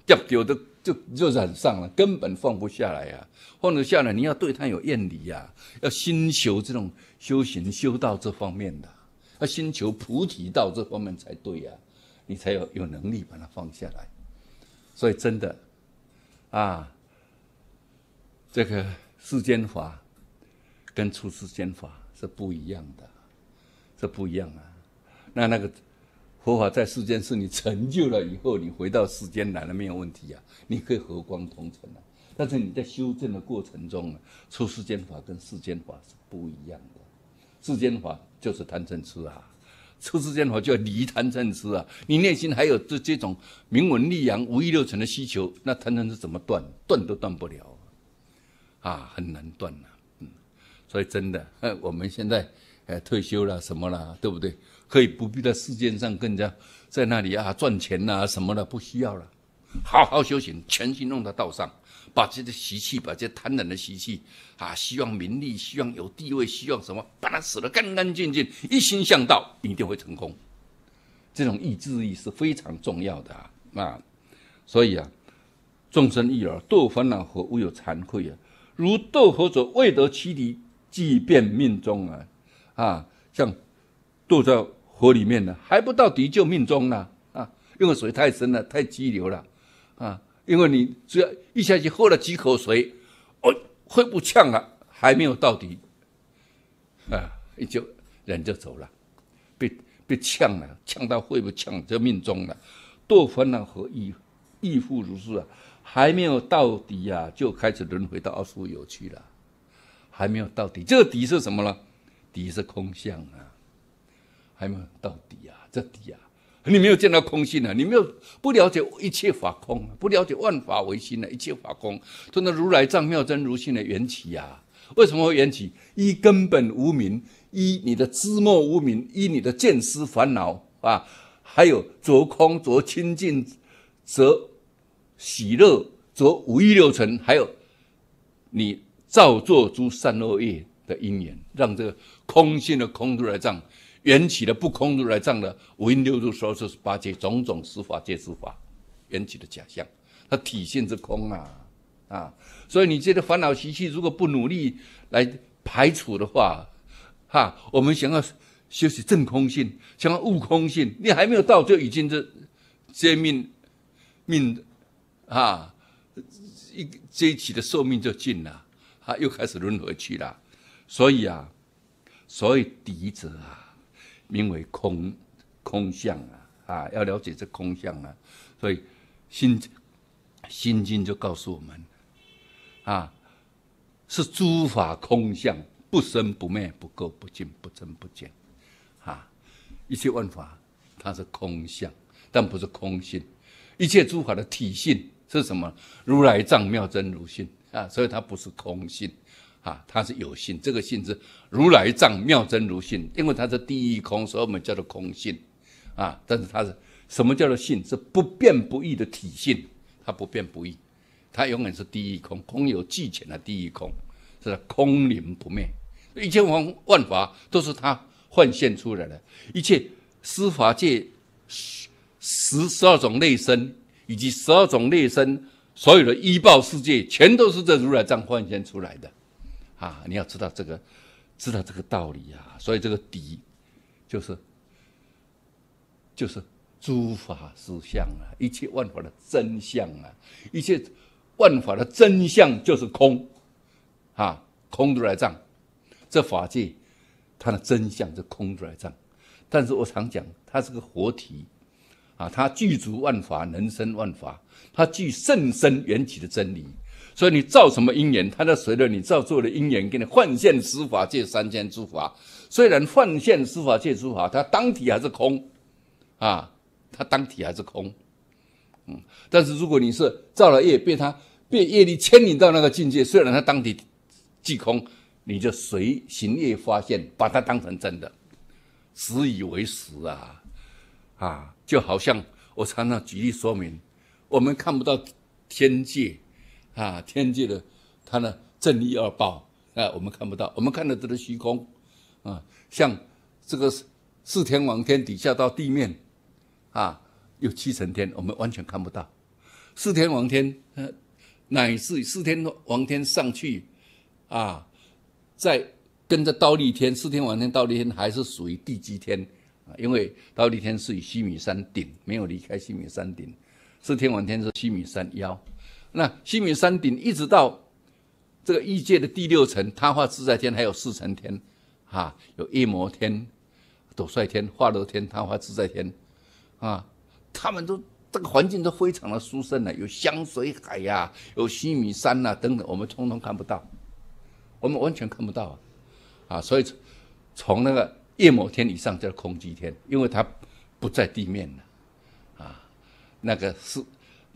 掉掉的就就染上了，根本放不下来呀。放得下来，你要对他有厌离呀，要心求这种修行修道这方面的，要心求菩提道这方面才对呀，你才有有能力把它放下来。所以真的啊，这个世间法跟出世间法是不一样的，是不一样啊。那那个佛法在世间是你成就了以后，你回到世间来了没有问题啊，你可以和光同尘啊。但是你在修正的过程中呢，出世间法跟世间法是不一样的。世间法就是贪嗔痴啊，出世间法就要离贪嗔痴啊。你内心还有这这种名闻利养、五欲六尘的需求，那贪嗔痴怎么断？断都断不了啊，很难断呐。嗯，所以真的，我们现在呃退休了什么了，对不对？可以不必在世间上更加在那里啊赚钱呐什么的，不需要了，好好修行，全心弄到道上。把这些习气，把这贪婪的习气啊，希望名利，希望有地位，希望什么，把它死得干干净净，一心向道，一定会成功。这种意志力是非常重要的啊！啊，所以啊，众生欲耳堕烦恼河，无有惭愧啊！如堕河者未得其离，即便命中啊！啊，像堕在河里面呢，还不到底就命中了啊！因为水太深了，太激流了啊！因为你只要一下去喝了几口水，哦，会不呛了，还没有到底，啊，你就人就走了，被被呛了，呛到会不呛就命中了。堕烦恼和亦亦复如是啊，还没有到底呀，就开始轮回到二十有去了，还没有到底，这个底是什么呢？底是空相啊，还没有到底呀，这底啊。你没有见到空性啊！你没有不了解一切法空，不了解万法唯心的一切法空，说那如来藏妙真如性的缘起呀？为什么会缘起？一根本无明，一你的知末无明，一你的见思烦恼啊，还有着空、着清净、则喜乐、着五欲六尘，还有你造作诸善恶业的因缘，让这个空性的空如来藏。缘起的不空如来藏的五蕴六入说是八界种种十法界之法，缘起的假象，它体现之空啊啊！所以你这个烦恼习气，如果不努力来排除的话，哈，我们想要修习正空性，想要悟空性，你还没有到，就已经这这命命啊一这一期的寿命就尽了，啊，又开始轮回去了。所以啊，所以敌者啊。名为空空相啊啊，要了解这空相啊，所以心心经就告诉我们啊，是诸法空相，不生不灭，不垢不净，不增不减，啊，一切万法它是空相，但不是空性。一切诸法的体性是什么？如来藏妙真如性啊，所以它不是空性。啊，它是有性，这个性是如来藏妙真如性，因为它是第一空，所以我们叫做空性。啊，但是它是什么叫做性？是不变不异的体性，它不变不异，它永远是第一空，空有寂浅的第一空，是空灵不灭，一切万万法都是它幻现出来的，一切司法界十十十二种内身以及十二种内身所有的依报世界，全都是这如来藏幻现出来的。啊，你要知道这个，知道这个道理呀。所以这个底，就是就是诸法实相啊，一切万法的真相啊，一切万法的真相就是空啊，空如来藏。这法界它的真相是空如来藏，但是我常讲，它是个活体啊，它具足万法，能生万法，它具甚深缘起的真理。所以你造什么因缘，它就随着你造作的因缘，给你幻现司法界三千诸法。虽然幻现司法界诸法，它当体还是空，啊，它当体还是空，嗯。但是如果你是造了业，被它被业力牵引到那个境界，虽然它当体即空，你就随行业发现，把它当成真的，实以为实啊，啊，就好像我常常举例说明，我们看不到天界。啊，天界的它呢正一二报啊，我们看不到，我们看的都是虚空啊。像这个四天王天底下到地面啊，有七层天，我们完全看不到。四天王天，呃，乃至四天王天上去，啊，在跟着倒立天，四天王天倒立天还是属于地基天，因为倒立天是以西米山顶，没有离开西米山顶，四天王天是西米山腰，那西米山顶一直到这个异界的第六层，他化自在天，还有四层天，啊，有夜摩天、斗率天、化乐天、他化自在天，啊，他们都。这个环境都非常的殊胜呢，有香水海呀，有西米山呐等等，我们通通看不到，我们完全看不到啊！啊，所以从那个夜摩天以上叫空寂天，因为它不在地面了啊。那个是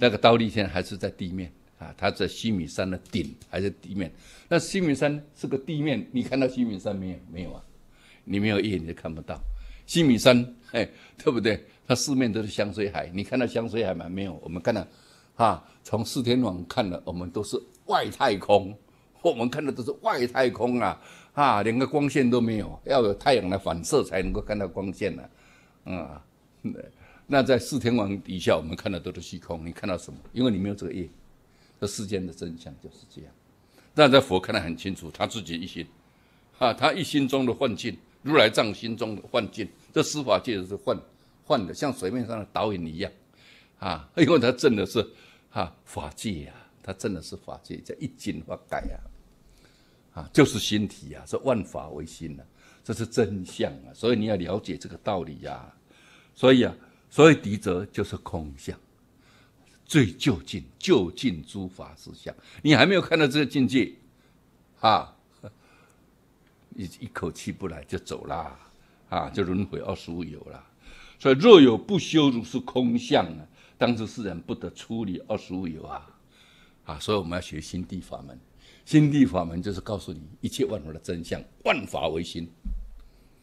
那个刀立天还是在地面啊？它在西米山的顶还是地面？那西米山是个地面，你看到西米山没有？没有啊，你没有夜你就看不到西米山，哎，对不对？它四面都是香水海，你看到香水海吗？没有，我们看到，啊，从四天王看的，我们都是外太空，我们看的都是外太空啊，啊，连个光线都没有，要有太阳的反射才能够看到光线呢，啊，那在四天王底下，我们看到都是虚空，你看到什么？因为你没有这个业，这世间的真相就是这样。但在佛看得很清楚，他自己一心，啊，他一心中的幻境，如来藏心中的幻境，这司法界是幻。幻的像水面上的倒影一样，啊，因为他证的是啊法界呀，他证的是法界，叫一经法盖啊，啊，就是心体呀，是万法唯心呐，这是真相啊，所以你要了解这个道理呀，所以啊，所以敌则就是空相，最就近就近诸法实相，你还没有看到这个境界，啊，一一口气不来就走啦，啊，就轮回二十五有了。所以若有不修如是空相啊，当知世人不得出离二十五有啊！啊，所以我们要学心地法门。心地法门就是告诉你一切万法的真相，万法唯心，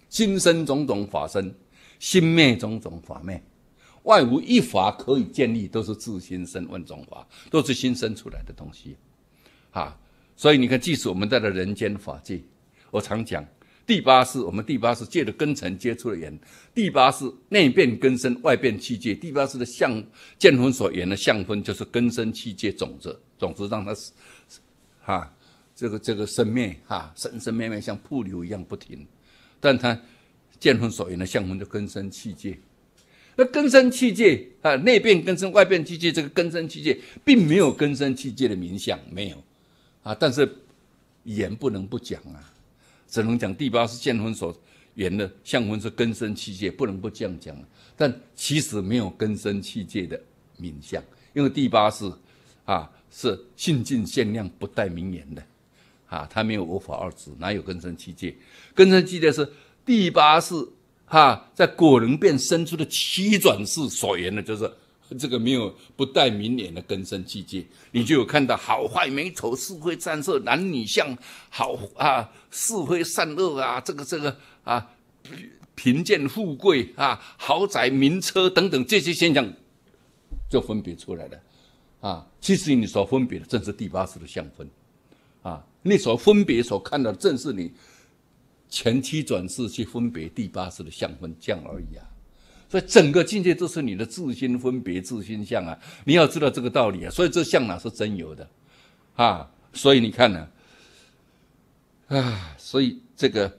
心生种种法生，心灭种种法灭，外无一法可以建立，都是自心生万种法，都是心生出来的东西。啊，所以你看，即使我们在的人间法界，我常讲。第八世我们第八世借着根尘接触的缘，第八世内变根生，外变气界。第八世的相见分所缘的相分，就是根生气界种子，种子让它哈这个这个生灭哈生生灭灭像瀑流一样不停。但它见分所缘的相分就根生气界，那根生器界啊内变根生外变器界，这个根生器界并没有根生器界的名相没有啊，但是言不能不讲啊。只能讲第八是见分所缘的相分是根生器界，不能不这样讲。但其实没有根生器界的名相，因为第八是啊是性尽限量不带名言的啊，它没有无法二字，哪有根生器界？根生器界是第八是哈在果能变生出的七转世所言呢，就是。这个没有不带明眼的根生气界，你就有看到好坏美丑是非善恶男女相好啊是非善恶啊这个这个啊贫贱富贵啊豪宅名车等等这些现象就分别出来了啊。其实你所分别的正是第八识的相分啊，你所分别所看到的正是你前期转世去分别第八识的相分相而已啊。所以整个境界都是你的自心分别、自心相啊！你要知道这个道理啊！所以这相哪是真有的啊？所以你看呢，啊，所以这个，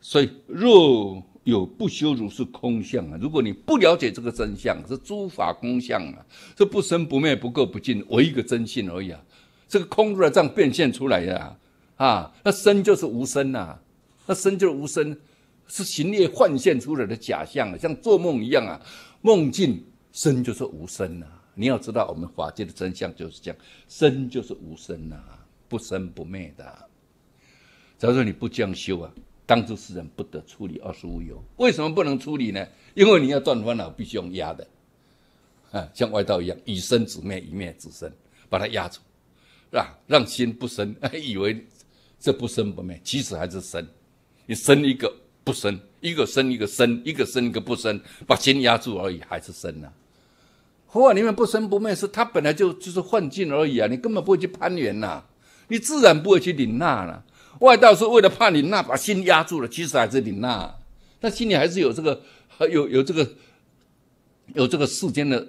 所以若有不修如是空相啊，如果你不了解这个真相，是诸法空相啊，这不生不灭、不垢不净，唯一个真性而已啊！这个空出来这样变现出来的啊，那生就是无生呐，那生就是无生。是行业幻现出来的假象，像做梦一样啊！梦境生就是无生呐。你要知道，我们法界的真相就是这样，生就是无生呐，不生不灭的。假如说你不这样修啊，当初世人不得处理二十五有。为什么不能处理呢？因为你要断烦恼，必须用压的啊，像外道一样，以生止灭，以灭止生，把它压住，是吧？让心不生，以为这不生不灭，其实还是生。你生一个。不生一个生一个生一个生一个不生，把心压住而已，还是生呢？佛法里面不生不灭，是它本来就就是幻境而已啊！你根本不会去攀缘呐，你自然不会去领纳了。外道是为了怕领纳，把心压住了，其实还是领纳，但心里还是有这个，有有这个，有这个世间的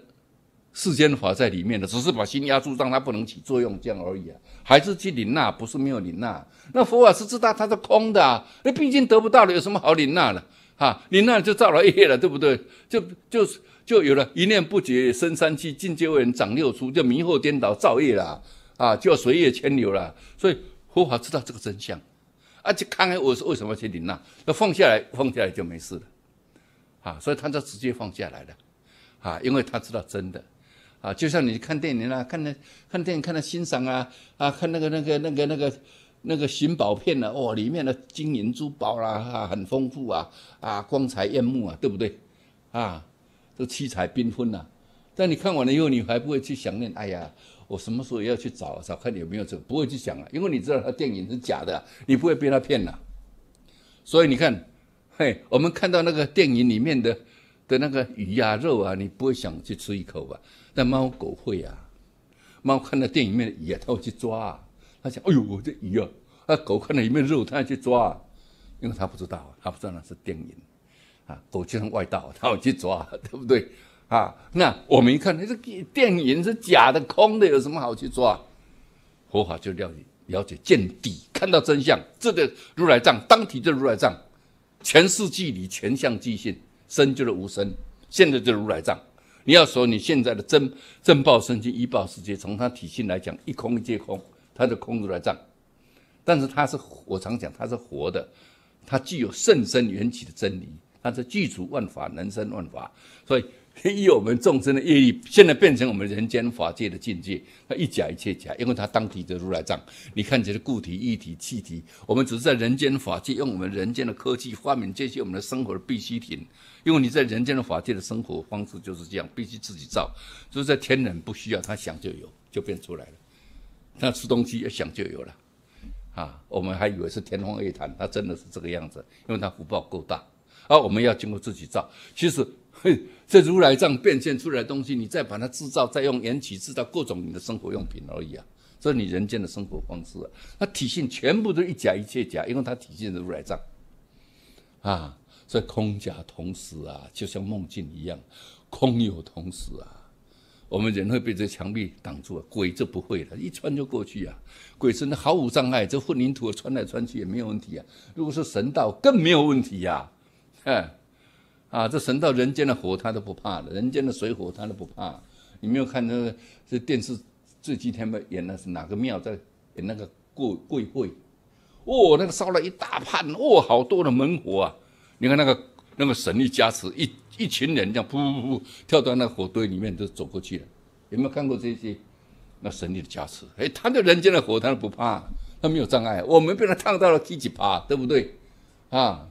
世间法在里面的，只是把心压住，让它不能起作用，这样而已啊。还是去领纳，不是没有领纳。那佛法是知道它是空的啊，那毕竟得不到了，有什么好领纳的？哈，领纳就造了业了，对不对？就就就有了一念不绝生三七，境界为人长六出，就迷惑颠倒造业了啊，就要随业牵流了。所以佛法知道这个真相。啊，就看看我是为什么去领纳，那放下来，放下来就没事了，啊，所以他就直接放下来了，啊，因为他知道真的，啊，就像你看电影啊，看那看电影看那欣赏啊，啊，看那个那个那个那个那个寻宝片呢，哇，里面的金银珠宝啦，啊，很丰富啊，啊，光彩艳目啊，对不对？啊，都七彩缤纷呐，但你看完了以后，你还不会去想念，哎呀。我什么时候也要去找找看有没有这个？不会去想啊，因为你知道他电影是假的，你不会被他骗了。所以你看，嘿，我们看到那个电影里面的的那个鱼啊、肉啊，你不会想去吃一口吧？但猫狗会啊，猫看到电影里面的鱼啊，它会去抓。啊它想，哎呦，我这鱼啊！啊，狗看到里面肉，它要去抓，啊因为它不知道，它不知道那是电影啊。狗就像外道，它会去抓，对不对？啊，那我们一看，那这电影是假的、空的，有什么好去抓？佛法就了解、了解见底，看到真相。这个如来藏，当体就是如来藏，全世界里全相即性，生就是无生，现在就是如来藏。你要说你现在的真真报生机、一报世界，从它体性来讲，一空一皆空，它的空如来藏。但是它是我常讲，它是活的，它具有甚深缘起的真理，它是具足万法，能生万法，所以。以我们众生的业力，现在变成我们人间法界的境界，它一假一切假，因为它当体的如来藏。你看起来固体、液体、气体，我们只是在人间法界用我们人间的科技发明这些我们的生活的必需品。因为你在人间的法界的生活方式就是这样，必须自己造，就是在天人不需要他想就有，就变出来了。他吃东西一想就有了，啊，我们还以为是天方夜谭，他真的是这个样子，因为他福报够大。而我们要经过自己造，其实。这如来藏变现出来的东西，你再把它制造，再用缘起制造各种你的生活用品而已啊！这是你人间的生活方式啊！它体性全部都一假一切假，因为它体现的如来藏啊！所以空假同时啊，就像梦境一样，空有同时啊。我们人会被这墙壁挡住啊，鬼就不会了，一穿就过去啊。鬼真的毫无障碍，这混凝土穿来穿去也没有问题啊。如果是神道，更没有问题呀，哼。啊，这神道人间的火他都不怕的，人间的水火他都不怕。你没有看那个这电视这几天演的是哪个庙在演那个贵贵会？哦，那个烧了一大判哦，好多的猛火啊！你看那个那个神力加持，一一群人这样噗噗噗跳到那火堆里面就走过去了。有没有看过这些？那神力的加持，哎，他对人间的火他都不怕，他没有障碍。我们被他烫到了几几趴，对不对？啊，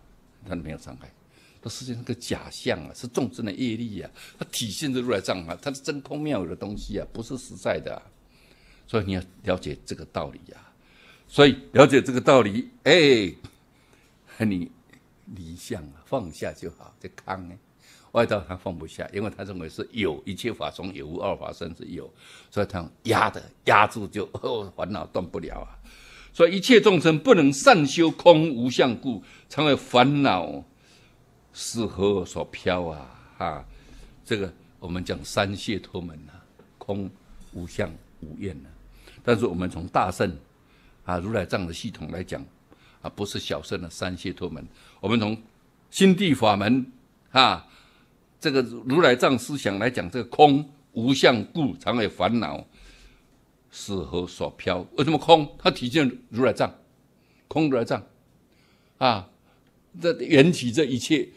他没有障碍。这世界那个假象啊，是众生的业力啊，它体现的如来藏啊，它是真空妙有的东西啊，不是实在的，所以你要了解这个道理呀。所以了解这个道理，哎，你离相啊，放下就好。这康呢，外道他放不下，因为他认为是有一切法中有无二法生是有，所以他压的压住就哦烦恼断不了啊。所以一切众生不能善修空无相故，成为烦恼。是何所飘啊？哈，这个我们讲三解脱门呐，空无相无愿呐。但是我们从大圣啊如来藏的系统来讲啊，不是小圣的三解脱门。我们从心地法门啊，这个如来藏思想来讲，这个空无相故常有烦恼，是何所飘？为什么空？它体现如来藏，空如来藏啊，这缘起这一切。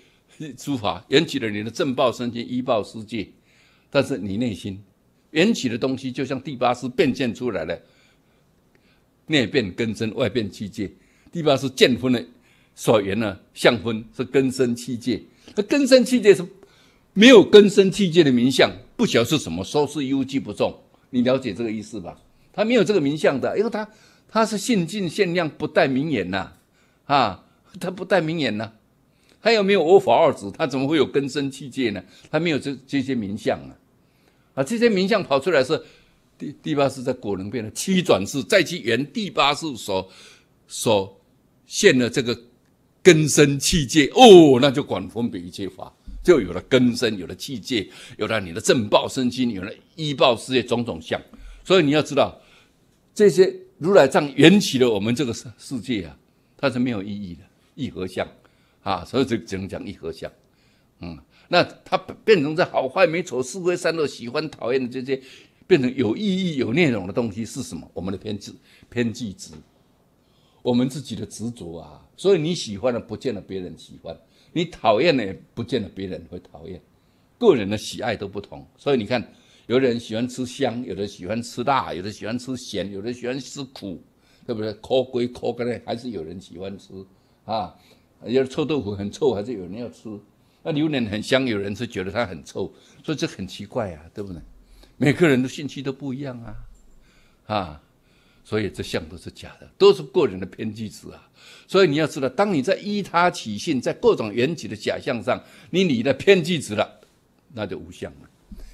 诸法缘起了你的正报身心、依报世界，但是你内心缘起的东西，就像第八识变现出来了，内变根生，外变气界。第八是见分的所缘呢，相分是根生器界，那根生器界是没有根生器界的名相，不晓得是什么，说是忧记不重。你了解这个意思吧？他没有这个名相的，因为他他是性尽限量，不带名言呐，啊，他不带名言呐。他又没有我法二子，他怎么会有根生器界呢？他没有这这些名相啊，啊，这些名相跑出来是第第八世在果能变的七转世，再去圆第八世所所现了这个根生气界哦，那就管分别一切法，就有了根生，有了气界，有了你的正报身心，有了依报事业种种相。所以你要知道，这些如来藏缘起了我们这个世世界啊，它是没有意义的，一合相啊，所以这只能讲一合相。嗯，那它变成这好坏美丑是非善恶喜欢讨厌的这些，变成有意义有内容的东西是什么？我们的偏执偏激执，我们自己的执着啊。所以你喜欢的不见得别人喜欢。你讨厌的也不见得别人会讨厌，个人的喜爱都不同，所以你看，有的人喜欢吃香，有的喜欢吃辣，有的喜欢吃咸，有的喜欢吃苦，对不对？抠归抠，个呢还是有人喜欢吃啊。有的臭豆腐很臭，还是有人要吃。那榴莲很香，有人是觉得它很臭，所以这很奇怪啊，对不对？每个人的兴趣都不一样啊，啊。所以这相都是假的，都是个人的偏激值啊！所以你要知道，当你在依他起性，在各种缘起的假象上，你你的偏激值了，那就无相了，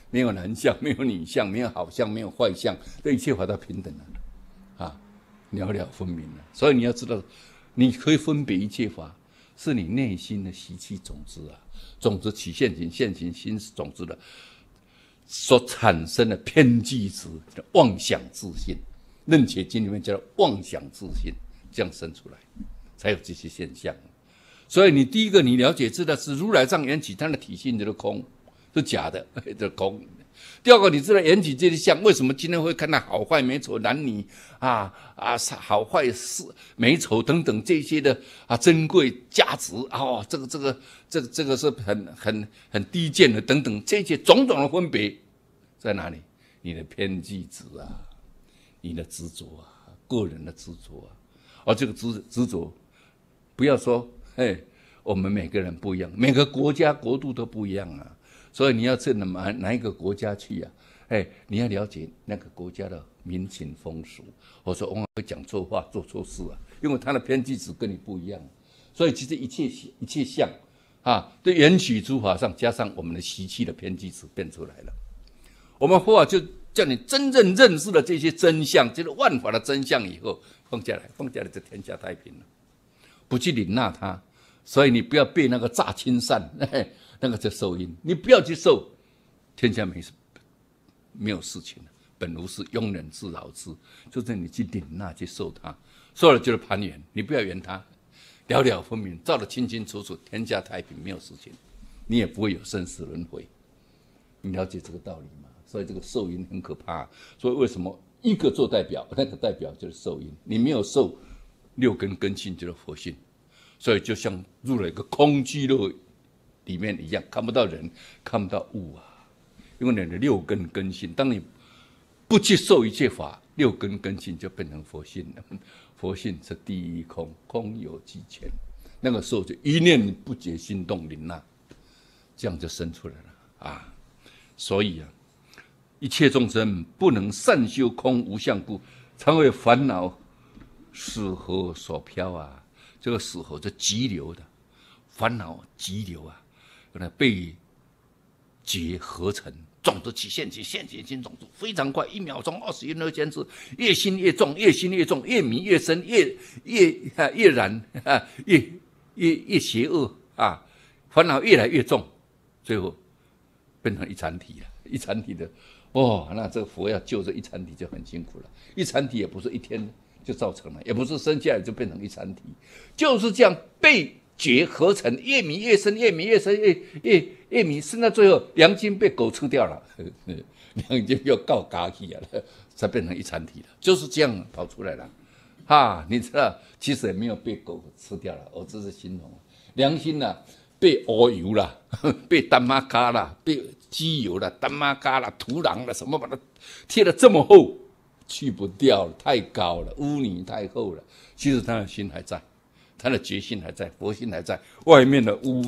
没有男相，没有女相，没有好相，没有坏相，这一切法都平等了，啊，了了分明了。所以你要知道，你可以分别一切法，是你内心的习气种子啊，种子起现行，现行心是种子的所产生的偏激值，妄想自信。楞伽经里面叫妄想自信，这样生出来，才有这些现象。所以你第一个你了解知道是如来藏缘起，它的体性就是空，是假的，这空。第二个你知道缘起这些相，为什么今天会看到好坏美丑男女啊啊好坏是美丑等等这些的啊珍贵价值哦这个这个这个这个是很很很低贱的等等这些种种的分别在哪里？你的偏激值啊！你的执着啊，个人的执着啊，而这个执执着，不要说，嘿，我们每个人不一样，每个国家国度都不一样啊，所以你要去哪哪一个国家去啊？哎，你要了解那个国家的民情风俗，或者说往往会讲错话、做错事啊，因为他的偏激值跟你不一样，所以其实一切一切相啊，对缘起诸法上加上我们的习气的偏激值变出来了，我们佛法就。叫你真正认识了这些真相，就是万法的真相以后，放下来，放下来，这天下太平了。不去领纳它，所以你不要被那个诈亲善，那个叫受因，你不要去受，天下没事，没有事情本如是，庸人自扰之。就是你去领纳，去受它，受了就是攀缘，你不要缘它，了了分明，照得清清楚楚，天下太平，没有事情，你也不会有生死轮回。你了解这个道理吗？所以这个受因很可怕，所以为什么一个做代表，那个代表就是受因。你没有受六根根性，就是佛性。所以就像入了一个空寂乐里面一样，看不到人，看不到物啊。因为你的六根根性，当你不去受一切法，六根根性就变成佛性了。佛性是第一空，空有即全。那个时候就一念不觉心动灵呐，这样就生出来了啊。所以啊。一切众生不能善修空无相故，常为烦恼死河所漂啊！这个死河是急流的，烦恼急流啊，那被结合成种子起现起现起新种子，非常快，一秒钟二十一二千次，越心越重，越心越重，越迷越深，越越越燃啊，越越越邪恶啊，烦恼越来越重，最后变成一禅体了，一禅体的。哦，那这个佛要救这一禅体就很辛苦了。一禅体也不是一天就造成了，也不是生下来就变成一禅体，就是这样被结合成，越迷越深，越迷越深，越越越迷，深到最后良心被狗吃掉了，良心要告嘎去了，才变成一禅体了，就是这样跑出来了。哈，你知道，其实也没有被狗吃掉了，我只是形容良心呢。被熬油了，被丹妈咖了，被机油了，丹妈咖了，土壤了，什么把它贴的这么厚，去不掉了，太高了，污泥太厚了。其实他的心还在，他的决心还在，佛心还在。外面的污，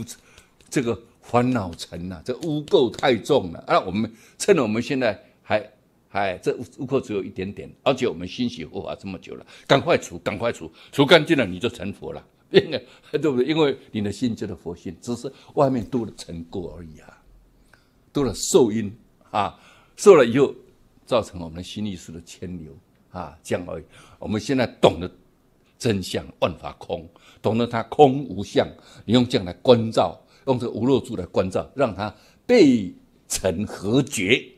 这个烦恼尘呐，这污垢太重了。啊，我们趁着我们现在还还这污垢只有一点点，而且我们心洗佛法这么久了，赶快除，赶快除，除干净了你就成佛了。对不对？因为你的心就是佛性，只是外面多了尘垢而已啊，多了受因啊，受了以后造成我们的心意识的牵流啊，这样而已。我们现在懂得真相，万法空，懂得它空无相，你用这样来关照，用这个无漏珠来关照，让它被尘合绝。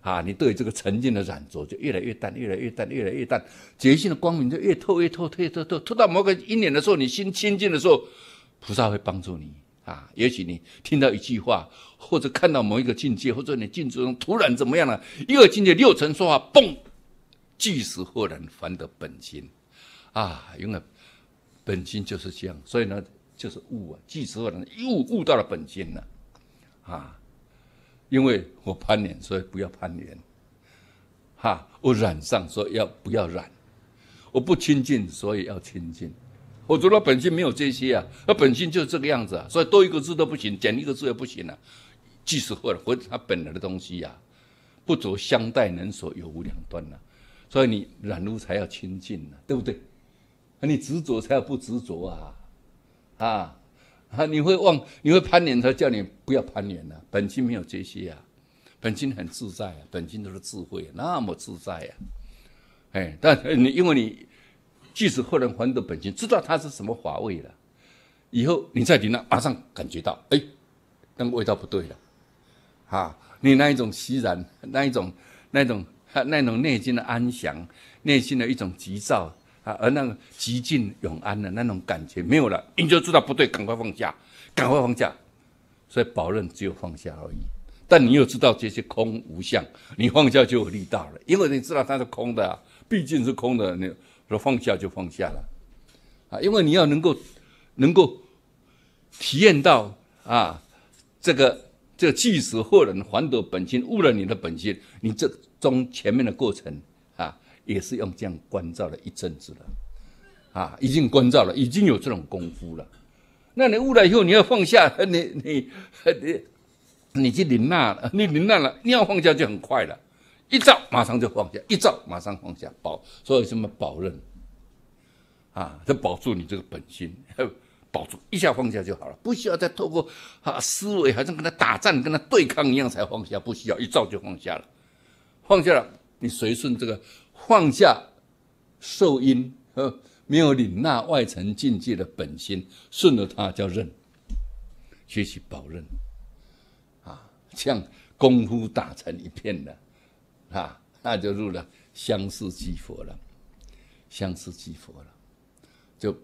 啊，你对这个沉静的染着就越来越淡，越来越淡，越来越淡，觉性的光明就越透越透，越透透透到某个阴年的时候，你心清净的时候，菩萨会帮助你啊。也许你听到一句话，或者看到某一个境界，或者你境界中突然怎么样了，一个境界六层说话，嘣，即时豁然还得本心啊！因为本心就是这样，所以呢，就是悟啊，即时豁然悟悟到了本心了啊。因为我攀缘，所以不要攀缘。哈，我染上，所以要不要染？我不亲近，所以要亲近。我除了本性没有这些啊，那本性就是这个样子啊，所以多一个字都不行，减一个字也不行了。即使或者或他本来的东西呀，不着相待能所有无两端了。所以你染污才要亲近呢，对不对？你执着才要不执着啊，啊。啊！你会忘，你会攀岩，他叫你不要攀岩了。本经没有这些啊，本经很自在啊，本经都是智慧，那么自在呀。哎，但你因为你即使后人还得本金，知道它是什么法味了，以后你再听那，马上感觉到，哎，那个味道不对了。啊，你那一种喜然，那一种那一种那一种内心的安详，内心的一种急躁。而那个极尽永安的那种感觉没有了，你就知道不对，赶快放下，赶快放下。所以保任只有放下而已。但你又知道这些空无相，你放下就有力道了，因为你知道它是空的，啊毕竟是空的，你说放下就放下了。啊，因为你要能够能够体验到啊，这个这个即使或人还得本心，误了你的本心，你这中前面的过程。也是用这样关照了一阵子了，啊，已经关照了，已经有这种功夫了。那你悟了以后，你要放下，你你你你去领纳了，你领纳了，你要放下就很快了，一照马上就放下，一照马上放下，保所以什么保任啊，就保住你这个本心，保住一下放下就好了，不需要再透过啊思维，好像跟他打仗、跟他对抗一样才放下，不需要一照就放下了，放下了，你随顺这个。放下受因，呃，没有领纳外层境界的本心，顺着它叫认，学习保认，啊，像功夫打成一片的，啊，那就入了相似即佛了，相似即佛了，就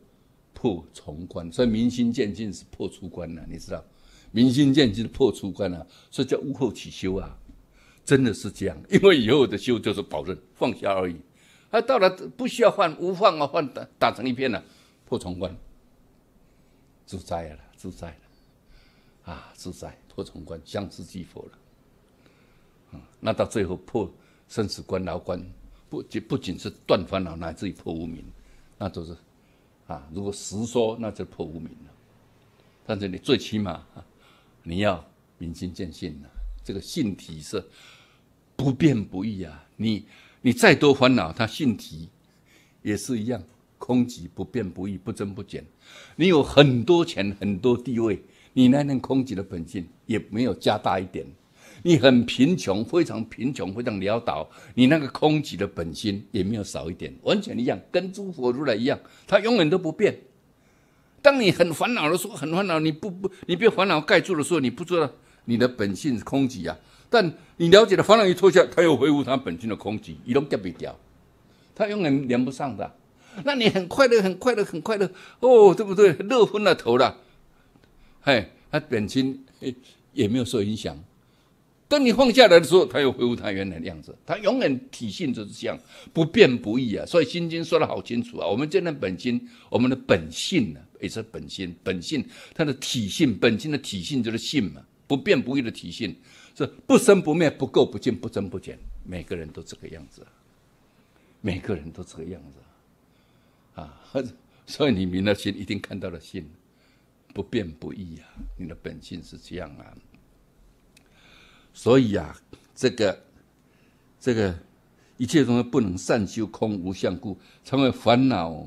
破重关。所以明心见性是破出关了，你知道，明心见性破出关了，所以叫无后起修啊。真的是这样，因为以后的修就是保证放下而已，啊，到了不需要换无放啊，换打打成一片了，破重关，自在了，自在了，啊，自在破重关，相知即佛了，啊，那到最后破生死关、牢关，不仅不仅是断烦恼，乃至于破无明，那都是，啊，如果实说，那就破无明了，但是你最起码啊，你要明心见性了，这个性体是。不变不异啊！你你再多烦恼，它性体也是一样，空寂不变不异，不增不减。你有很多钱，很多地位，你那能空寂的本性也没有加大一点。你很贫穷，非常贫穷，非常潦倒，你那个空寂的本心也没有少一点，完全一样，跟诸佛如来一样，它永远都不变。当你很烦恼的时候，很烦恼，你不不，你被烦恼盖住的时候，你不知道你的本性是空寂啊。但你了解了，烦恼一脱下，他又恢复他本性的空寂，一动掉不掉，他永远连不上的。那你很快乐，很快乐，很快乐，哦，对不对？乐昏了头了，嘿，他本心也没有受影响。等你放下来的时候，他又恢复他原来的样子。他永远体性就是这样，不变不异啊。所以《心经》说的好清楚啊，我们这的本心，我们的本性呢，也是本心，本性它的体性，本性的体性就是性嘛，不变不异的体性。是不生不灭，不垢不净，不增不减。每个人都这个样子，每个人都这个样子啊！所以你明了心，一定看到了心，不变不异啊！你的本性是这样啊！所以啊，这个这个一切东西不能善修空无相故，成为烦恼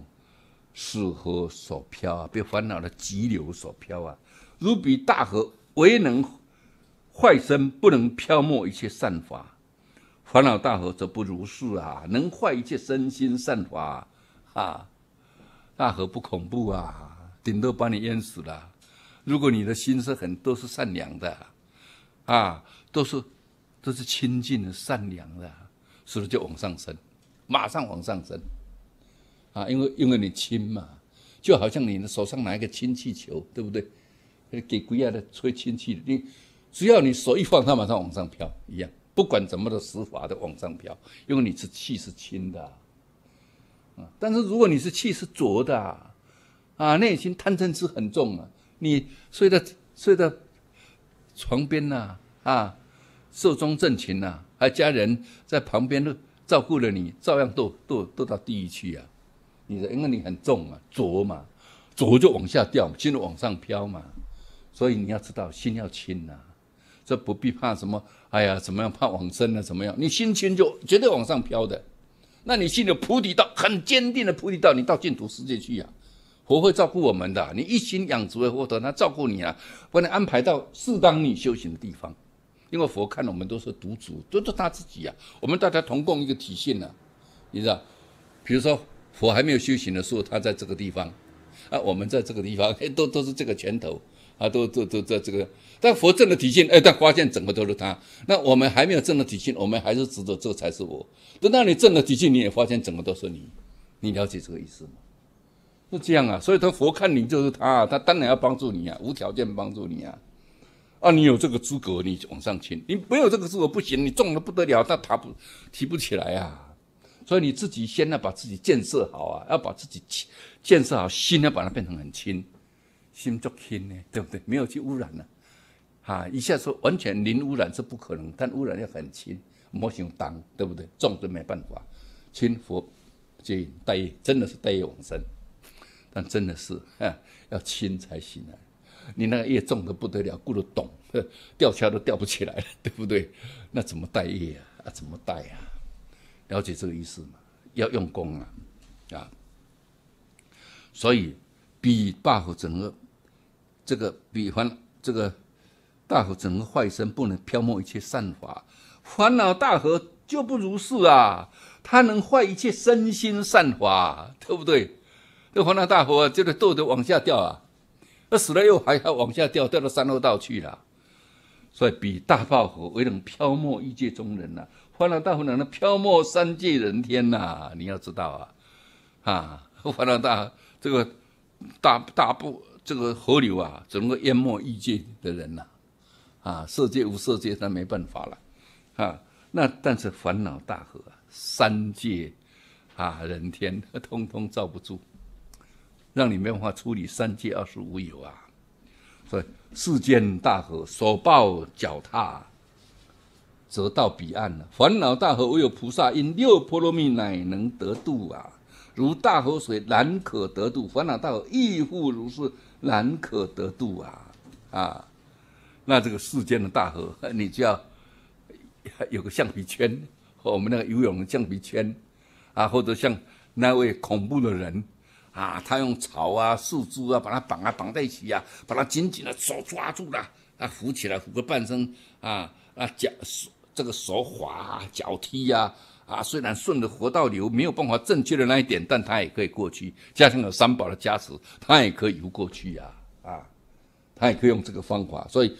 是河所漂啊，被烦恼的急流所漂啊！如比大河，唯能。坏身不能漂没一切善法，烦恼大河则不如是啊！能坏一切身心善法啊！大河不恐怖啊，顶多把你淹死了如果你的心是很都是善良的，啊，都是都是亲近的、善良的，是不是就往上升？马上往上升，啊，因为因为你亲嘛，就好像你的手上拿一个氢气球，对不对？给鬼啊的吹氢气，你只要你手一放，它马上往上飘一样，不管怎么的死法都往上飘，因为你是气是轻的，啊，但是如果你是气是浊的，啊，内心贪嗔痴很重啊，你睡在睡在床边呐，啊，寿终正寝呐，还家人在旁边都照顾了你，照样堕堕堕到地狱去啊，你的因为你很重啊，浊嘛，浊就往下掉，心往上飘嘛。所以你要知道，心要轻呐，这不必怕什么。哎呀，怎么样怕往生呢？怎么样？你心情就绝对往上飘的。那你信的菩提道，很坚定的菩提道，你到净土世界去呀，佛会照顾我们的。你一心养足为佛陀，他照顾你啊，把你安排到适当你修行的地方。因为佛看我们都是独主，都是他自己呀。我们大家同共一个体现呢，你知道？比如说佛还没有修行的时候，他在这个地方，啊，我们在这个地方，都都是这个拳头。啊，都都都在这个，但佛正的体性，哎，但发现整个都是他。那我们还没有正的体性，我们还是执着这才是我。等到你正的体性，你也发现整个都是你。你了解这个意思吗？是这样啊，所以他佛看你就是他，他当然要帮助你啊，无条件帮助你啊。啊，你有这个资格，你往上亲；你没有这个资格不行，你重的不得了，他爬不提不起来啊。所以你自己先要把自己建设好啊，要把自己建设好，心要把它变成很轻。心足轻呢，对不对？没有去污染了，哈！一下说完全零污染是不可能，但污染要很轻，莫想当，对不对？重就没办法，轻佛接引带业，真的是带业往生，但真的是哈，要轻才行啊！你那个业重的不得了，顾得懂，吊桥都吊不起来了，对不对？那怎么带业啊？啊，怎么带啊？了解这个意思吗？要用功啊，啊！所以比大和整个。这个比方这个大河整个坏身不能漂没一切善法，烦恼大河就不如是啊，它能坏一切身心善法，对不对？这烦恼大河就得逗得往下掉啊，那死了又还要往下掉，掉到三恶道去了。所以比大报河为能漂没一界中人呐，烦恼大河能漂没三界人天呐，你要知道啊，啊，烦恼大这个大大不。这个河流啊，只能够淹没异界的人呐，啊，色界无色界，那没办法了，啊，那但是烦恼大河，三界啊，人天通通罩不住，让你没办法处理三界二十无有啊，所以世间大河所抱脚踏，则到彼岸了。烦恼大河唯有菩萨因六波罗蜜乃能得度啊，如大河水难可得度，烦恼大河亦复如是。难可得度啊啊！那这个世间的大河，你就要 有个橡皮圈，和我们那个游泳的橡皮圈啊，或者像那位恐怖的人啊，他用草啊、树枝啊把它绑啊绑在一起啊，把它紧紧的手抓住了，啊扶起来扶个半身啊啊脚这个手滑脚踢呀，啊虽然顺着河道流没有办法正确的那一点，但他也可以过去。加上有三宝的加持，他也可以游过去呀啊，他也可以用这个方法。所以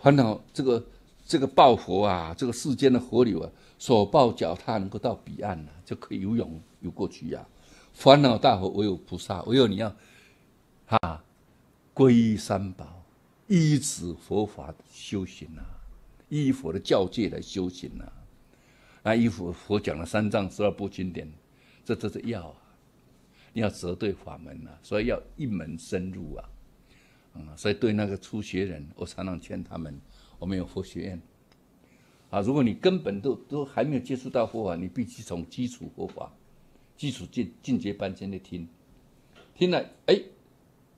烦恼这个这个抱佛啊，这个世间的河流啊，所抱脚踏能够到彼岸了，就可以游泳游过去呀。烦恼大河唯有菩萨，唯有你要啊皈依三宝，依止佛法修行啊，依佛的教戒来修行啊。那衣服佛讲了三藏十二部经典，这都是要啊，你要择对法门啊，所以要一门深入啊，啊，所以对那个初学人，我常常劝他们，我们有佛学院。啊，如果你根本都都还没有接触到佛法，你必须从基础佛法、基础进进阶班先去听，听了哎，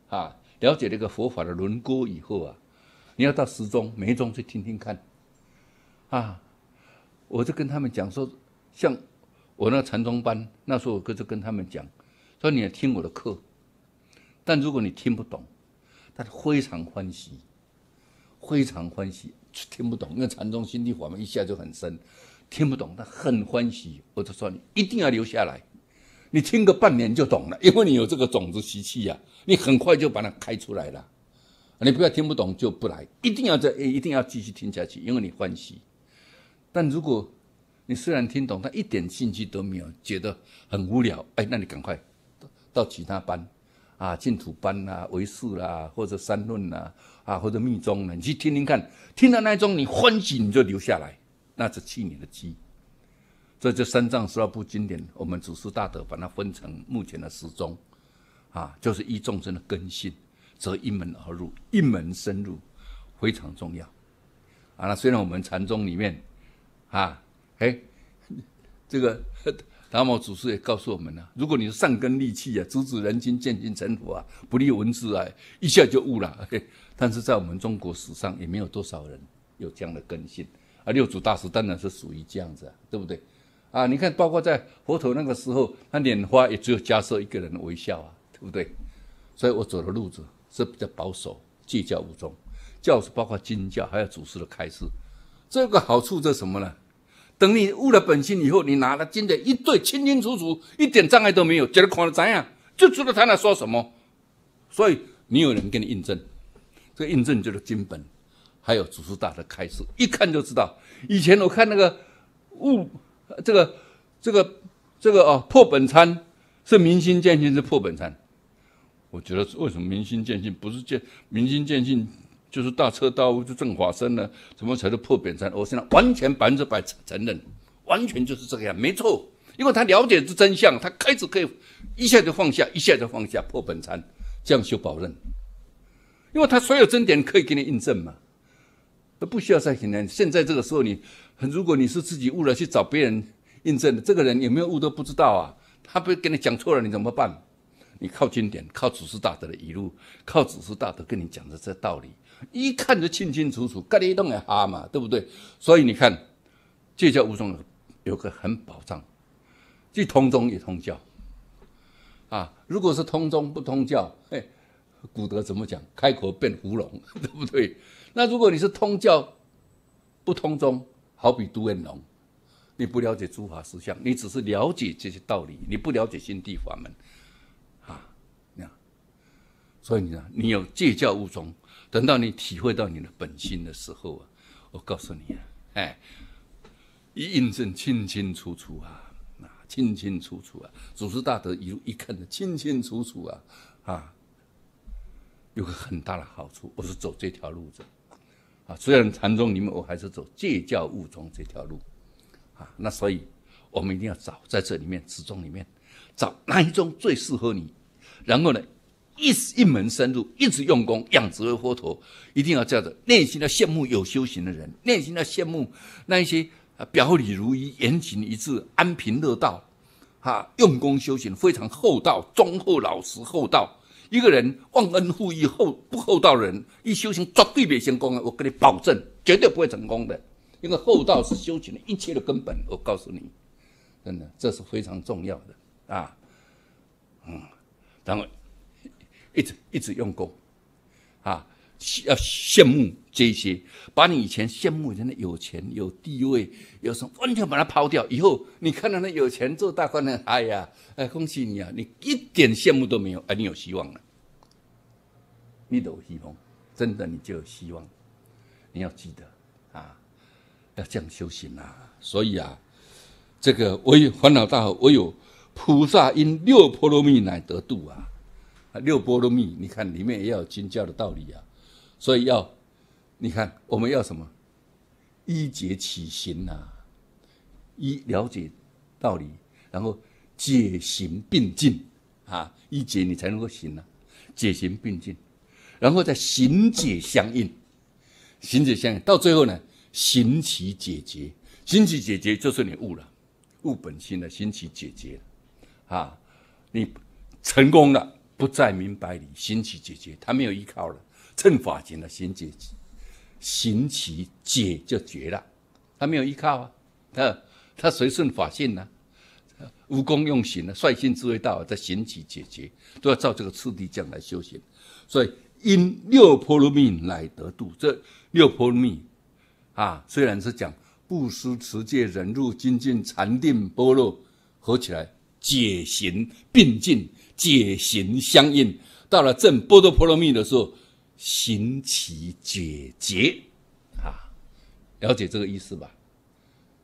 啊，了解这个佛法的轮廓以后啊，你要到十中每一中去听听看，啊。我就跟他们讲说，像我那禅宗班，那时候我就跟他们讲，说你要听我的课，但如果你听不懂，他非常欢喜，非常欢喜，听不懂，因为禅宗心地法门一下就很深，听不懂，他很欢喜。我就说你一定要留下来，你听个半年就懂了，因为你有这个种子习气呀，你很快就把它开出来了。你不要听不懂就不来，一定要在，一定要继续听下去，因为你欢喜。但如果你虽然听懂，但一点兴趣都没有，觉得很无聊，哎，那你赶快到其他班，啊，净土班啦、唯识啦，或者三论啦，啊，或者密宗呢，你去听听看，听到那一宗你欢喜，你就留下来，那是去你的机。所以这三藏十二部经典，我们祖师大德把它分成目前的十宗，啊，就是依众生的根性，则一门而入，一门深入，非常重要。啊，那虽然我们禅宗里面，啊，哎，这个达摩祖师也告诉我们了，如果你是善根利器啊，直指人心，见性成佛啊，不立文字啊，一下就悟了。但是在我们中国史上，也没有多少人有这样的根性。啊，六祖大师当然是属于这样子，啊对不对？啊，你看，包括在佛陀那个时候，他拈花也只有迦摄一个人微笑啊，对不对？所以我走的路子是比较保守，戒教无宗，教是包括经教，还有祖师的开示。这个好处是什么呢？等你悟了本心以后，你拿了经典一对，清清楚楚，一点障碍都没有，觉得看得怎样，就知道他在说什么。所以你有人给你印证，这个印证就是经本，还有祖师大的开示，一看就知道。以前我看那个悟。这个这个这个哦，破本参是明心见性是破本参。我觉得为什么明心见性不是见明心见性就是大彻大悟就正法身呢？怎么才是破本参？我现在完全百分之百承认，完全就是这个样，没错。因为他了解是真相，他开始可以一下就放下，一下就放下破本参，这样修宝刃。因为他所有真点可以给你印证嘛，都不需要再现现在这个时候你。如果你是自己悟了，去找别人印证的，这个人有没有悟都不知道啊！他不跟你讲错了，你怎么办？你靠经典，靠祖师大德的语录，靠祖师大德跟你讲的这道理，一看就清清楚楚，盖里洞也哈嘛，对不对？所以你看，戒教无中有个很保障，既通宗也通教啊！如果是通宗不通教，哎，古德怎么讲？开口变胡龙，对不对？那如果你是通教不通宗，好比杜彦龙，你不了解诸法实相，你只是了解这些道理，你不了解心地法门，啊，那，所以你呢，你有戒教悟宗，等到你体会到你的本心的时候啊，我告诉你啊，哎，一印证清清楚楚啊，啊，清清楚楚啊，祖师大德一路一看的清清楚楚啊，啊，有个很大的好处，我是走这条路子。啊，虽然禅宗里面我还是走戒教悟宗这条路，啊，那所以我们一定要找在这里面始终里面找哪一种最适合你，然后呢，一一门深入，一直用功，养殖为佛陀，一定要这样子，内心要羡慕有修行的人，内心要羡慕那一些表里如一、言行一致、安贫乐道，哈，用功修行非常厚道、忠厚老实、厚道。一个人忘恩负义、厚不厚道的人，一修行绝对没成功啊。我跟你保证，绝对不会成功的。因为厚道是修行的一切的根本。我告诉你，真的，这是非常重要的啊。嗯，然后一直一直用功啊，要羡慕这些，把你以前羡慕人的有钱、有地位、有什么，完全把它抛掉。以后你看到那有钱做大官的，哎呀，哎，恭喜你啊！你一点羡慕都没有，哎，你有希望了。你都有希望，真的你就有希望。你要记得啊，要这样修行啊。所以啊，这个唯烦恼大唯有菩萨因六波罗蜜乃得度啊。六波罗蜜，你看里面也有经教的道理啊。所以要，你看我们要什么？一解起行呐，一了解道理，然后解行并进啊。一解你才能够行啊，解行并进。然后再行解相应，行解相应到最后呢，行起解决，行起解决就是你悟了，悟本心了，行起解决，啊，你成功了，不再明白理，行起解决，他没有依靠了，趁法行了，行解，行起解就绝了，他没有依靠啊，他他随顺法性呢，无功用行呢，率性智慧道在行起解决，都要照这个次第这样来修行，所以。因六波罗蜜来得度，这六波罗蜜啊，虽然是讲布施、持戒、忍辱、精进、禅定、般若合起来，解行并进，解行相应。到了正波多波罗蜜的时候，行其解结啊，了解这个意思吧？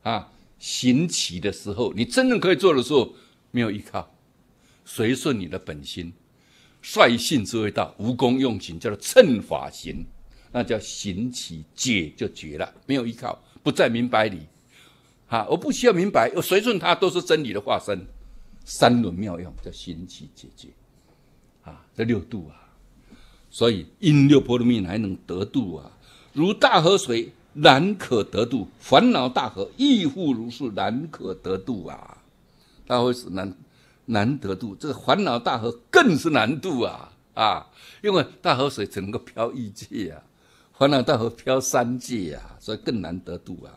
啊，行其的时候，你真正可以做的时候，没有依靠，随顺你的本心，率性之谓道，无功用行，叫做乘法行，那叫行其解就绝了，没有依靠，不再明白里。啊，我不需要明白，我随顺他都是真理的化身，三轮妙用叫行其解决。啊，这六度啊，所以因六波罗蜜还能得度啊，如大河水难可得度，烦恼大河亦复如是难可得度啊，大河水难难得度，这个烦恼大河更是难度啊啊，因为大河水只能够漂一界啊，烦恼大河漂三界啊，所以更难得度啊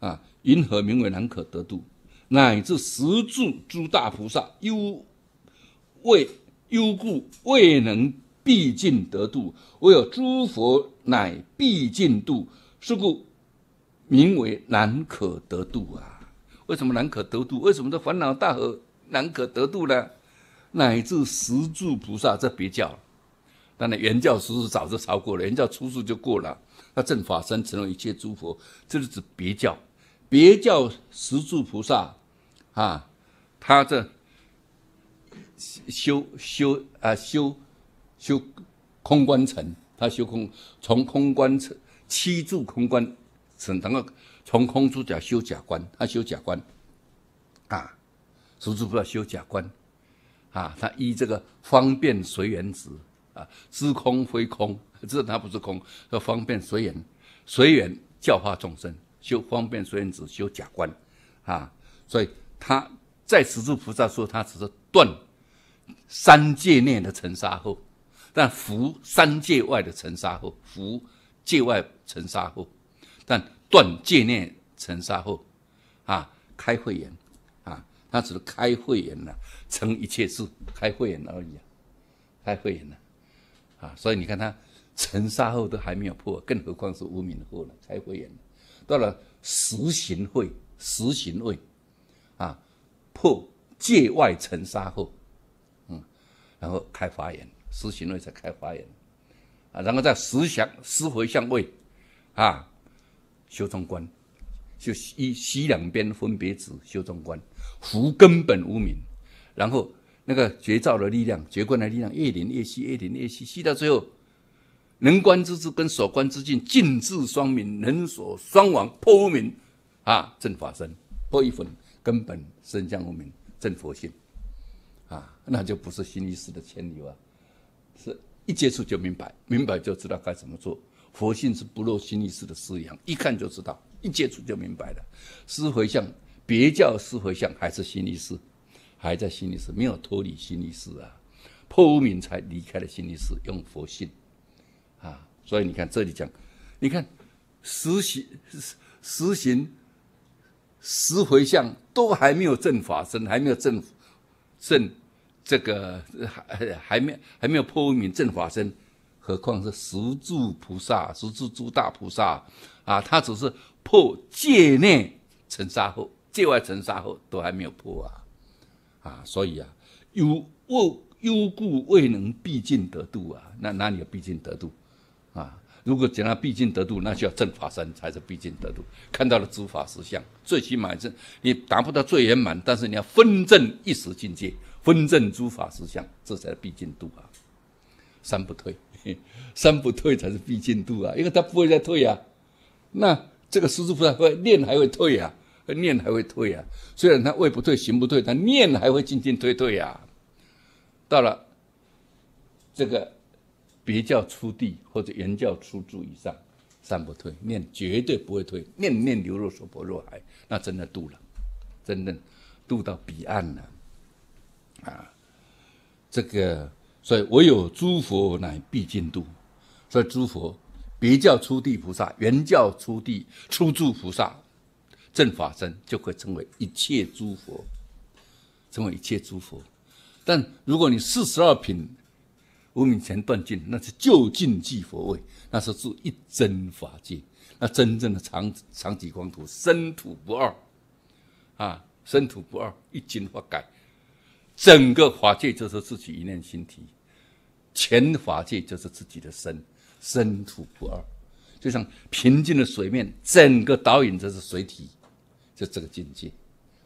啊。云何名为难可得度？乃至十住诸大菩萨忧未忧故未能毕竟得度，唯有诸佛乃毕竟度，是故名为难可得度啊！为什么难可得度？为什么这烦恼大河难可得度呢？乃至十住菩萨这别教，当然原教十住早就超过了，原教初住就过了。那正法身成为一切诸佛，这是指别教。别教十住菩萨，啊，他这修修啊修修空观城，他修空从空观城七住空观城，然后从空出假修假观，他修假观，啊，十住菩萨修假观，啊，他依这个方便随缘子啊，知空非空，这他不是空，要方便随缘，随缘教化众生。修方便随缘子，修假观，啊，所以他在十住菩萨说，他只是断三界内的尘沙后，但伏三界外的尘沙后，伏界外尘沙后，但断界内尘沙后，啊，开慧眼，啊，他只是开慧眼了，成一切事，开慧眼而已，开慧眼了，啊，所以你看他尘沙后都还没有破，更何况是无名后了，开慧眼了。到了实行会、实行位，破界外尘沙后，嗯，然后开法眼，实行位才开法眼，啊，然后在实相、实回向位，啊，修中观，就西西两边分别指修中观，福根本无名，然后那个绝照的力量、绝观的力量越临越细，越临越细，细到最后。能观之智跟所观之境，尽智双明，能所双亡，破无明，啊，正法身，破一分。根本生相无明，正佛性，啊，那就不是心意识的牵牛啊，是一接触就明白，明白就知道该怎么做。佛性是不落心意识的思养，一看就知道，一接触就明白了。思回向，别叫思回向，还是心意识，还在心意识，没有脱离心意识啊，破无明才离开了心意识，用佛性。啊，所以你看这里讲，你看实行实行十回向都还没有正法身，还没有正正这个还还没还没有破无明正法身，何况是十住菩萨、十住诸大菩萨啊？他只是破界内尘沙后，界外尘沙后都还没有破啊！啊，所以啊，忧恶忧故未能毕竟得度啊，那哪里有毕竟得度？啊，如果讲他毕竟得度，那就要正法身才是毕竟得度。看到了诸法实相，最起码是你达不到最圆满，但是你要分正一时境界，分正诸法实相，这才是毕竟度啊。三不退，三不退才是毕竟度啊，因为他不会再退啊。那这个师傅会念还会退啊，念还会退啊。虽然他位不退，行不退，他念还会进进退退啊。到了这个。别教出地或者原教出住以上，三不退，念绝对不会退，念念流入所婆若海，那真的渡了，真的渡到彼岸了，啊，这个所以唯有诸佛乃必尽度，所以诸佛别教出地菩萨、原教出地出住菩萨、正法身，就会成为一切诸佛，成为一切诸佛。但如果你四十二品。无名前断尽，那是就近即佛位，那是住一真法界，那真正的长长极光土，生土不二，啊，生土不二，一经法改，整个法界就是自己一念心体，全法界就是自己的身，身土不二，就像平静的水面，整个导引就是水体，就这个境界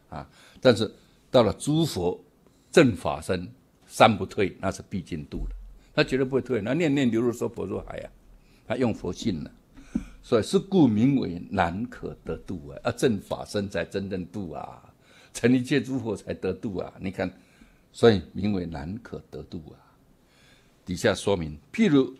啊。但是到了诸佛正法身，三不退，那是必进度的，他绝对不会退，那念念流入说佛若海啊，他用佛性了，所以是故名为难可得度啊，啊正法身才真正度啊，成一切诸佛才得度啊，你看，所以名为难可得度啊。底下说明，譬如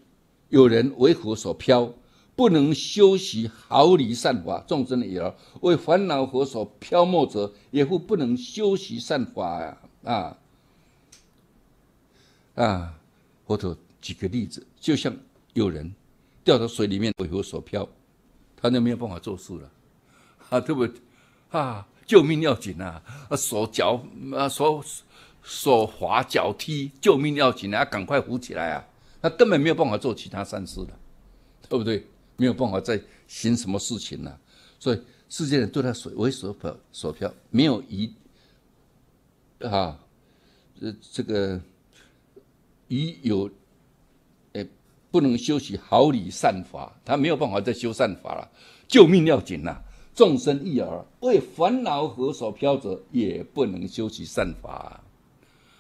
有人为火所飘，不能修习毫厘善法；众生也为烦恼火所飘没者，也复不能修习善法呀！啊啊！佛陀举个例子，就像有人掉到水里面为火所漂，他就没有办法做事了，啊，对不对？啊，救命要紧啊！手脚啊，手。手滑脚踢，救命要紧啊！赶快扶起来啊！他根本没有办法做其他善事了，对不对？没有办法再行什么事情了。所以世界人对他所为所漂所漂，没有一啊，呃，这个已有诶，不能修习毫厘善法，他没有办法再修善法了。救命要紧呐！众生一耳为烦恼河所飘着，也不能修习善法。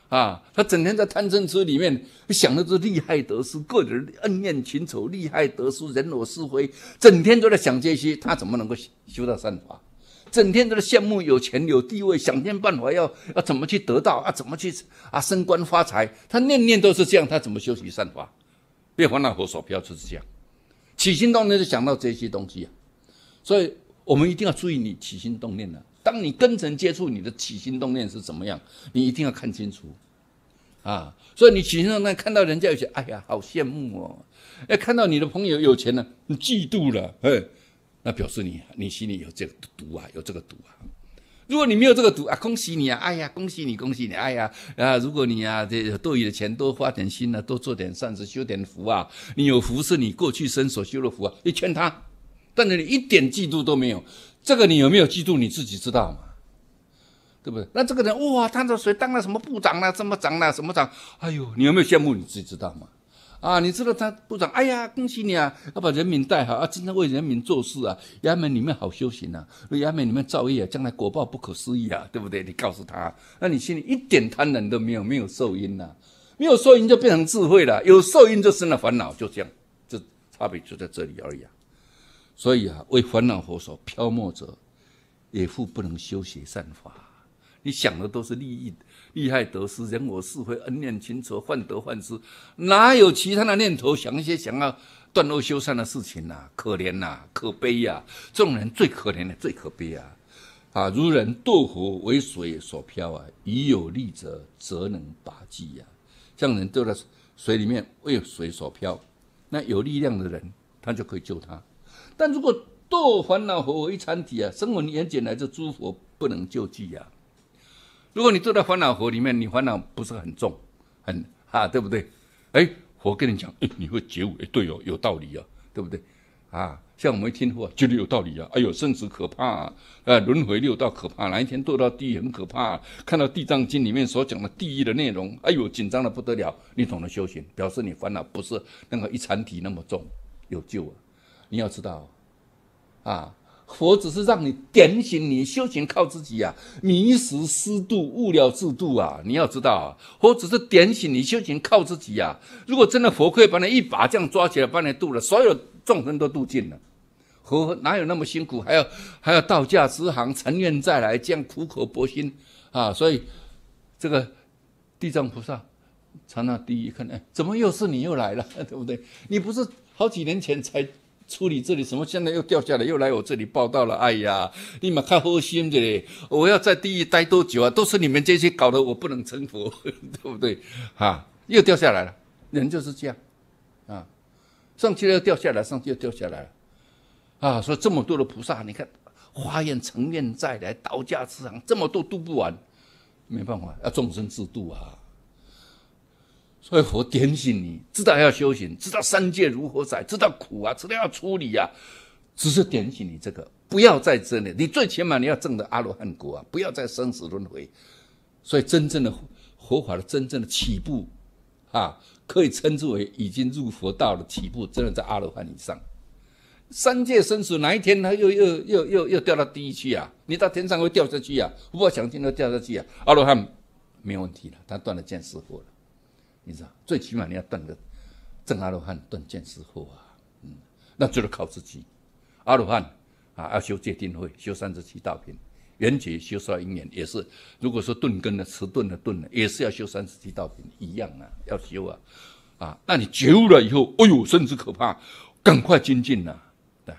啊，他整天在贪嗔痴里面想的是利害得失、个人恩怨情仇、利害得失、人我是非，整天都在想这些，他怎么能够修到善法？整天都在羡慕有钱有地位，想尽办法要要怎么去得到啊？怎么去啊升官发财？他念念都是这样，他怎么修习善法？别烦恼火所飘就是这样，起心动念就想到这些东西啊。所以我们一定要注意你起心动念的。当你跟人接触，你的起心动念是怎么样？你一定要看清楚，啊！所以你起心动念看到人家有钱，哎呀，好羡慕哦！哎，看到你的朋友有钱了，你嫉妒了，哎，那表示你你心里有这个毒啊，有这个毒啊！如果你没有这个毒啊，恭喜你啊！哎呀，恭喜你，恭喜你！哎呀啊！如果你啊，这多余的钱多花点心啊，多做点善事，修点福啊，你有福是你过去生所修的福啊，你劝他，但是你一点嫉妒都没有。这个你有没有嫉妒？你自己知道吗？对不对？那这个人哇，他说谁当了什么部长了？什么长了？什么长？哎呦，你有没有羡慕？你自己知道吗？啊，你知道他部长？哎呀，恭喜你啊！要把人民带好啊，经常为人民做事啊。衙门里面好修行啊，衙门里面造业啊，将来果报不可思议啊，对不对？你告诉他，那你心里一点贪婪都没有，没有受因呐，没有受因就变成智慧了，有受因就生了烦恼，就这样，这差别就在这里而已啊。所以啊，为烦恼佛所漂没者，也复不能修习善法。你想的都是利益的、利害得失、人我是非、恩怨情仇、患得患失，哪有其他的念头想一些想要断恶修善的事情呐？可怜呐，可悲呀！这种人最可怜的，最可悲啊！啊，如人堕火为水所漂啊，已有力者，则能拔济呀。像人堕在水里面为水所漂，那有力量的人，他就可以救他。但如果堕烦恼火为残体啊，声闻缘简来这诸佛不能救济呀。如果你坐在烦恼火里面，你烦恼不是很重，很啊，对不对？哎，佛跟你讲，哎，你会觉悟，哎，对哦，有道理啊，对不对？啊，像我们一听话，觉得有道理啊。哎呦，生死可怕啊，呃，轮回六道可怕，哪一天堕到地狱很可怕。看到地藏经里面所讲的地狱的内容，哎呦，紧张的不得了。你懂得修行，表示你烦恼不是那个一禅体那么重，有救啊。你要知道，啊，佛只是让你点醒你修行靠自己呀，迷失失度误了自度啊！你要知道，啊佛只是点醒你修行靠自己呀。如果真的佛可以把你一把这样抓起来，把你渡了，所有众生都渡尽了。佛哪有那么辛苦，还要还要道驾慈航，成愿再来，这样苦口婆心啊！所以这个地藏菩萨刹那第一看，哎，怎么又是你又来了，对不对？你不是好几年前才。处理这里什么？现在又掉下来，又来我这里报道了。哎呀，你们看好心的嘞！我要在地狱待多久啊？都是你们这些搞得我不能成佛，对不对？哈，又掉下来了。人就是这样，啊，上去了又掉下来，上去又掉下来了，啊，所以这么多的菩萨，你看花愿成愿再来，道家之行，这么多度不完，没办法，要众生自度啊。所以佛点醒你，知道要修行，知道三界如何在，知道苦啊，知道要处理啊，只是点醒你这个，不要在这里。你最起码你要证得阿罗汉果啊，不要再生死轮回。所以真正的佛法的真正的起步啊，可以称之为已经入佛道的起步，真的在阿罗汉以上。三界生死，哪一天他又又又又又掉到地狱去啊？你到天上会掉下去啊？无法想象都掉下去啊！阿罗汉没问题了，他断了见识惑了。你知道，最起码你要断个正阿罗汉断见识惑啊，嗯，那就是靠自己。阿罗汉啊，要修戒定慧，修三十七道品，缘觉修十二因缘，也是。如果说顿根的迟钝的钝呢，也是要修三十七道品，一样啊，要修啊，啊，那你觉悟了以后，哎呦，甚至可怕，赶快精进呐。对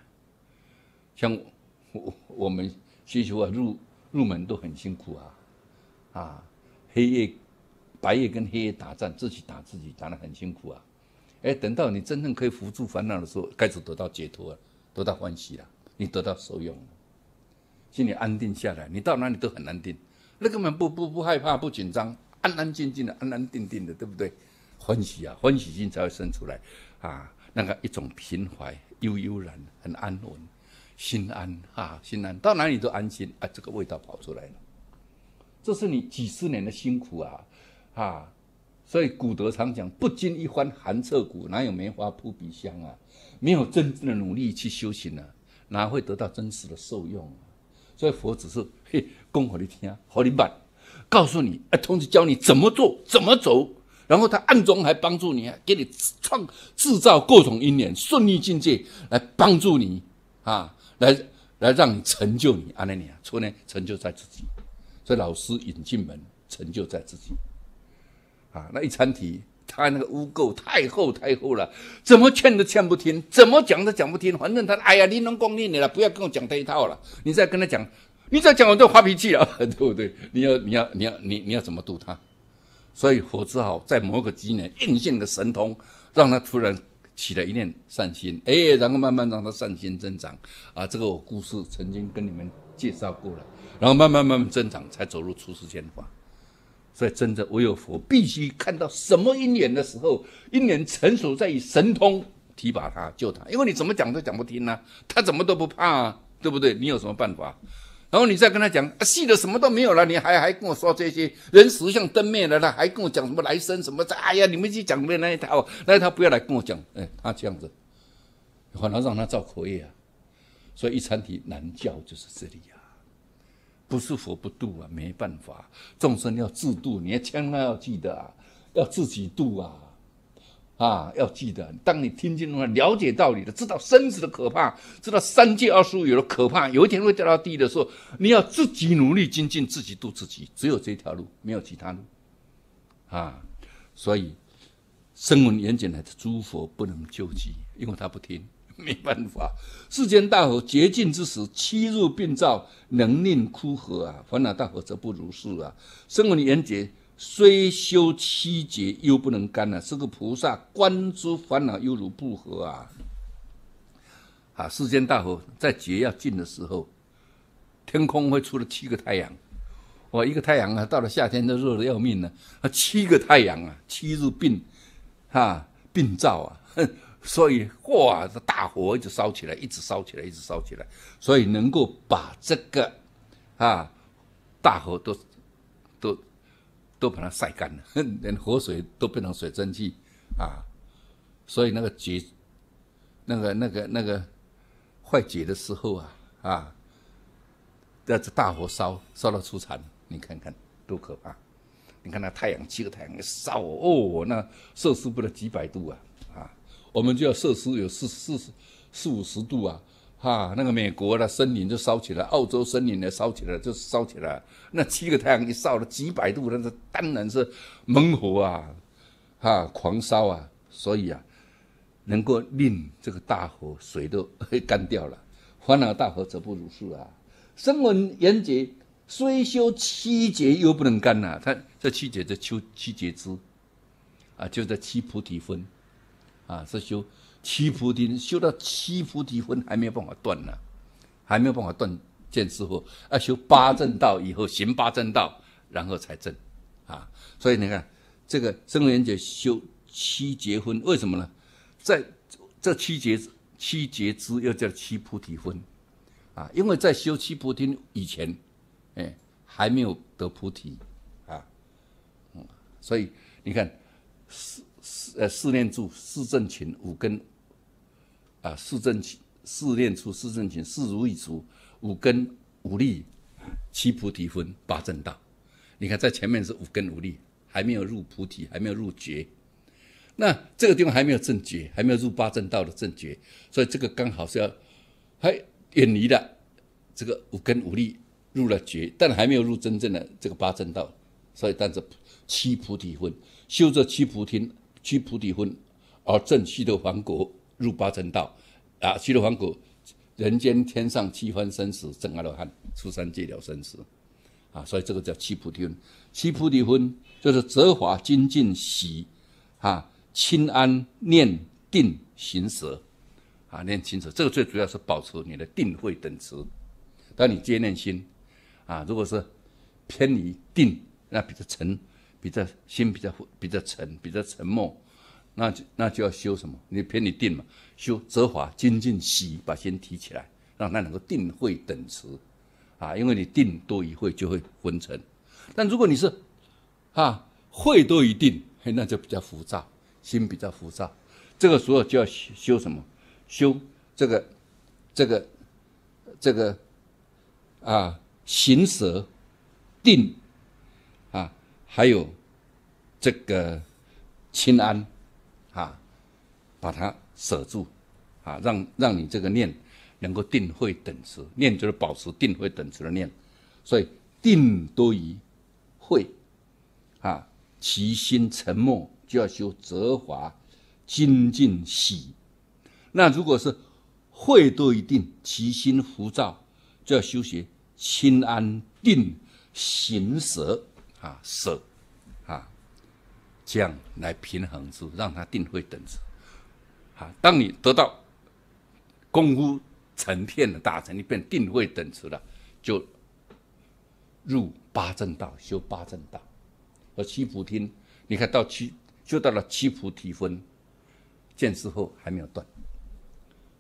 像我我们需求啊入入门都很辛苦啊，啊，黑夜白夜跟黑夜打战，自己打自己，打得很辛苦啊。哎，等到你真正可以扶住烦恼的时候，开始得到解脱了，得到欢喜了，你得到受用了，心里安定下来，你到哪里都很安定，那根本不不不害怕不紧张，安安静静的，安安定定的，对不对？欢喜啊，欢喜心才会生出来啊，那个一种平怀悠悠然，很安稳。心安啊，心安，到哪里都安心啊，这个味道跑出来了。这是你几十年的辛苦啊，啊，所以古德常讲，不经一番寒彻骨，哪有梅花扑鼻香啊？没有真正的努力去修行呢，哪会得到真实的受用啊？所以佛只是嘿，供给你听，好你办，告诉你，哎，同时教你怎么做，怎么走，然后他暗中还帮助你啊，给你创制造各种因缘，顺利境界来帮助你啊。来来让你成就你阿那尼啊，初呢成就在自己，所以老师引进门，成就在自己。啊，那一餐题，他那个污垢太厚太厚了，怎么劝都劝不听，怎么讲都讲不听。反正他哎呀，你能光念你了，不要跟我讲这一套了。你再跟他讲，你再讲我就发脾气了，对不对？你要你要你要你你要怎么度他？所以我只好在某个机年应现的神通，让他突然。起了一念善心，哎，然后慢慢让他善心增长啊！这个我故事曾经跟你们介绍过了，然后慢慢慢慢增长，才走入出世间法。所以，真的唯有佛必须看到什么因缘的时候，因缘成熟在于神通提拔他救他，因为你怎么讲都讲不听呢，他怎么都不怕啊，对不对？你有什么办法？然后你再跟他讲，啊，细的什么都没有了，你还还跟我说这些人实像灯灭了，他还跟我讲什么来生什么？哎呀，你们去讲的那一套，那一套不要来跟我讲。哎，他这样子，反而让他造口业啊。所以一禅体难教就是这里啊，不是佛不度啊，没办法，众生要自度，你要千万要记得啊，要自己度啊。啊，要记得，当你听进的话，了解道理的，知道生死的可怕，知道三界二十五有的可怕，有一天会掉到地的时候，你要自己努力精进，自己度自己，只有这条路，没有其他路。啊，所以声闻缘觉来的诸佛不能救济，因为他不听，没办法。世间大河竭尽之时，七日病灶，能令枯涸啊！烦恼大河则不如是啊！声闻缘觉。虽修七劫，又不能干啊。是个菩萨观诸烦恼，犹如不和啊！啊，世间大河在劫要尽的时候，天空会出了七个太阳。哇，一个太阳啊，到了夏天都热得要命了。啊，七个太阳啊，七日病，哈，病灶啊，哼所以哇，这大火一直烧起来，一直烧起来，一直烧起来，所以能够把这个啊大火都都。都把它晒干了，连活水都变成水蒸气啊！所以那个结，那个那个那个坏结的时候啊啊，那这大火烧烧到出残，你看看多可怕！你看那太阳七个太阳一烧哦，那摄氏不得几百度啊！我们就要摄氏有四四四五十度啊！哈，那个美国的森林就烧起来，澳洲森林也烧起来，就烧起来。那七个太阳一烧了几百度，那是当然是猛火啊，哈，狂烧啊。所以啊，能够令这个大火水都干掉了。烦恼大火则不如是啊。声闻缘觉虽修七劫，又不能干呐。他这七劫这修七劫之啊，就在七菩提分啊，是修。七菩提修到七菩提分还没有办法断呢，还没有办法断见之后，要修八正道以后行八正道，然后才正啊。所以你看，这个僧人节修七结婚，为什么呢？在这七节七节之又叫七菩提分啊，因为在修七菩提以前，哎，还没有得菩提啊。嗯，所以你看是，四呃四念住、四正勤、五根啊，四正勤、四念处、四正勤、四如意足、五根五力、七菩提分、八正道。你看，在前面是五根五力，还没有入菩提，还没有入觉。那这个地方还没有正觉，还没有入八正道的正觉，所以这个刚好是要还远离了这个五根五力，入了觉，但还没有入真正的这个八正道。所以，但是七菩提分，修这七菩提七菩提分，而证须陀洹果，入八正道啊！须陀洹果，人间天上七番生死，证阿罗汉，出三界了生死啊！所以这个叫七菩提分。七菩提分就是折法精进喜啊。清安念定行舍，啊，念清舍，这个最主要是保持你的定慧等持。当你接念心，啊，如果是偏离定，那比较沉，比较心比较比较沉，比较沉默，那就那就要修什么？你偏你定嘛，修折法精进喜，把心提起来，让它能够定慧等持，啊，因为你定多于慧就会昏沉。但如果你是啊慧多于定，那就比较浮躁。心比较浮躁，这个时候就要修什么？修这个、这个、这个啊，行舍定，还有这个清安啊，把它舍住啊，让让你这个念能够定慧等持，念就是保持定慧等持的念，所以定多于慧啊，其心沉默。就要修折华精进喜，那如果是慧多于定，其心浮躁，就要修学清安定行舍啊舍啊，这样来平衡住，让他定慧等持。啊，当你得到功夫成片的大成，你变定慧等持了，就入八正道，修八正道和七菩提。你看到七。就到了七菩提分，见之后还没有断，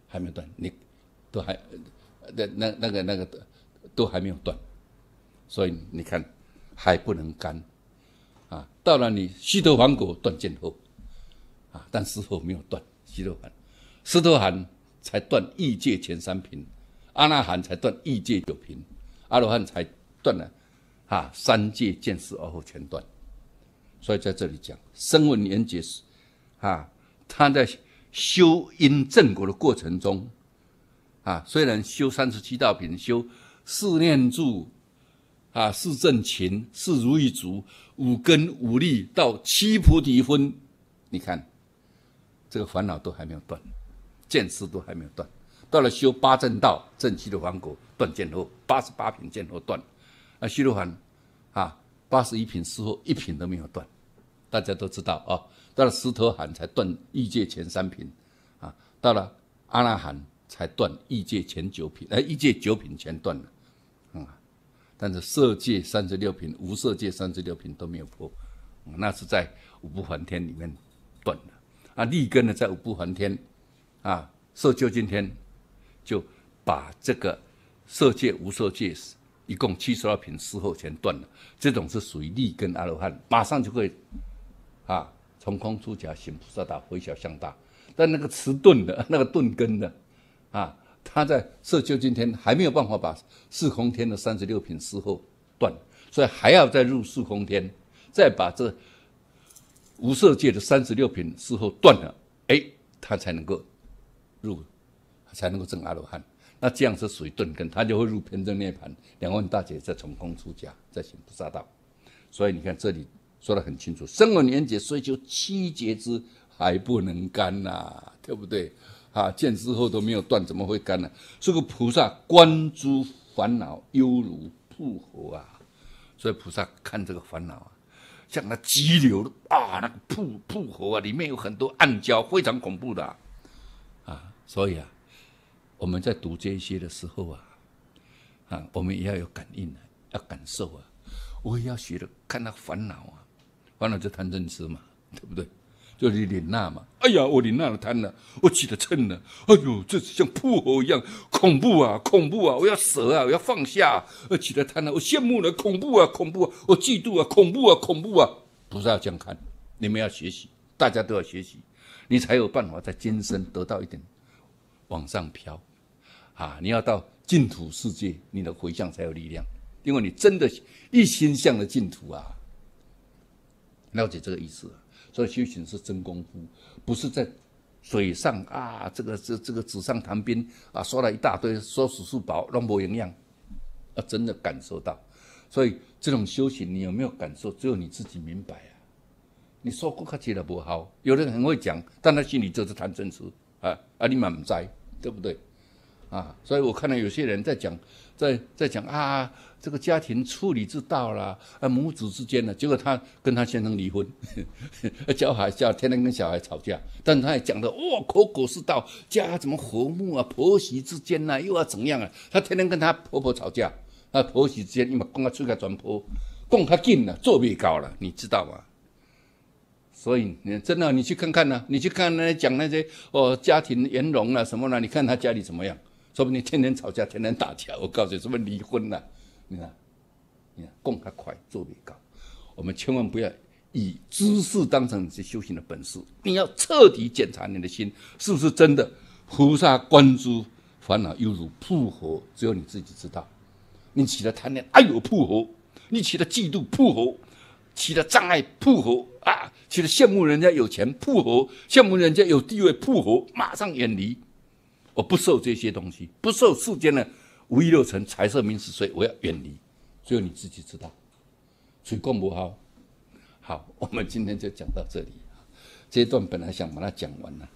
还没有断，你都还那那那个那个都还没有断，所以你看还不能干啊。到了你须陀洹果断见后啊，但是后没有断须陀洹，须陀洹才断异界前三品，阿那含才断异界九品，阿罗汉才断了啊三界见识而后全断。所以在这里讲声闻缘觉是啊，他在修因正果的过程中啊，虽然修三十七道品，修四念住啊，四正勤，四如意足，五根五力到七菩提分，你看这个烦恼都还没有断，见识都还没有断。到了修八正道，正七的王果断见后，八十八品见后断，啊，须陀洹啊。八十一品之后，一品都没有断，大家都知道啊。到了石头罕才断异界前三品，啊，到了阿那含才断异界前九品，哎，异界九品全断了，但是色界三十六品、无色界三十六品都没有破，那是在五不还天里面断的。啊，立根呢，在五不还天，啊，色究竟天就把这个色界、无色界。一共七十二品，事后全断了。这种是属于立根阿罗汉，马上就会啊，从空出假，行菩萨道，回小向大。但那个迟钝的，那个钝根的啊，他在色究竟天还没有办法把四空天的三十六品事后断，所以还要再入四空天，再把这无色界的三十六品事后断了，哎，他才能够入，才能够证阿罗汉。那这样是属于钝根，他就会入偏正涅盘。两万大劫再从空出家，再行菩萨道。所以你看这里说的很清楚：生闻缘觉虽修七劫之，还不能干呐，对不对？啊，见之后都没有断，怎么会干呢？这个菩萨观诸烦恼犹如瀑河啊，所以菩萨看这个烦恼啊，像那急流的啊，那个瀑瀑河啊，里面有很多暗礁，非常恐怖的啊，所以啊。我们在读这些的时候啊，啊，我们也要有感应啊，要感受啊，我也要学的看那烦恼啊，烦恼就贪嗔痴嘛，对不对？就是领纳嘛。哎呀，我领纳了贪了，我起了嗔了，哎呦，这像瀑布一样恐怖啊，恐怖啊！我要舍啊，我要放下，我起了贪了，我羡慕了，恐怖啊，恐怖！啊，我嫉妒啊，恐怖啊，恐怖啊！不是要这样看，你们要学习大家都要学习，你才有办法在今生得到一点往上飘。啊，你要到净土世界，你的回向才有力量，因为你真的一心向着净土啊。了解这个意思，所以修行是真功夫，不是在水上啊，这个这这个纸上谈兵啊，说了一大堆，说死是宝，那没营养，要真的感受到。所以这种修行，你有没有感受？只有你自己明白啊。你说过客气的不好，有的人很会讲，但他心里就是谈真实啊啊，你满不在，对不对？啊，所以我看到有些人在讲，在在讲啊，这个家庭处理之道啦，啊，母子之间呢，结果他跟他先生离婚，教孩教天天跟小孩吵架，但他也讲的哇，口口是道，家怎么和睦啊，婆媳之间呢又要怎样啊？他天天跟他婆婆吵架，啊，婆媳之间你嘛讲啊出个转婆，讲较紧了，做未高了，你知道吗？所以你真的你去看看呢，你去看那讲那些哦家庭圆融啊什么呢？你看他家里怎么样？说不定天天吵架，天天打架。我告诉你，什么离婚了？你看，你看，供他快，做越高。我们千万不要以知识当成你修行的本事。你要彻底检查你的心是不是真的。菩萨观诸烦恼，犹如瀑河，只有你自己知道。你起了贪念，哎呦瀑河；你起了嫉妒，瀑河；起了障碍，瀑河啊；起了羡慕人家有钱，瀑河；羡慕人家有地位，瀑河，马上远离。我不受这些东西，不受世间的五欲六尘、财色名食睡，我要远离。只有你自己知道，水供不好。好，我们今天就讲到这里。这一段本来想把它讲完了，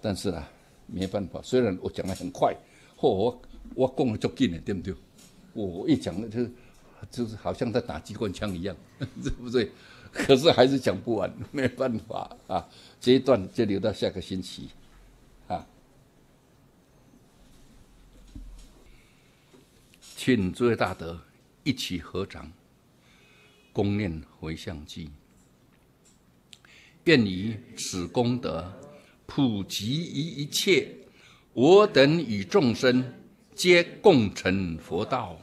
但是呢，没办法。虽然我讲的很快，嚯，我我讲的足紧的，对不对？我一讲的就就是好像在打机关枪一样，对不对？可是还是讲不完，没办法啊。这一段就留到下个星期。请诸位大德一起合掌，共念回向偈。愿以此功德普及于一切，我等与众生皆共成佛道。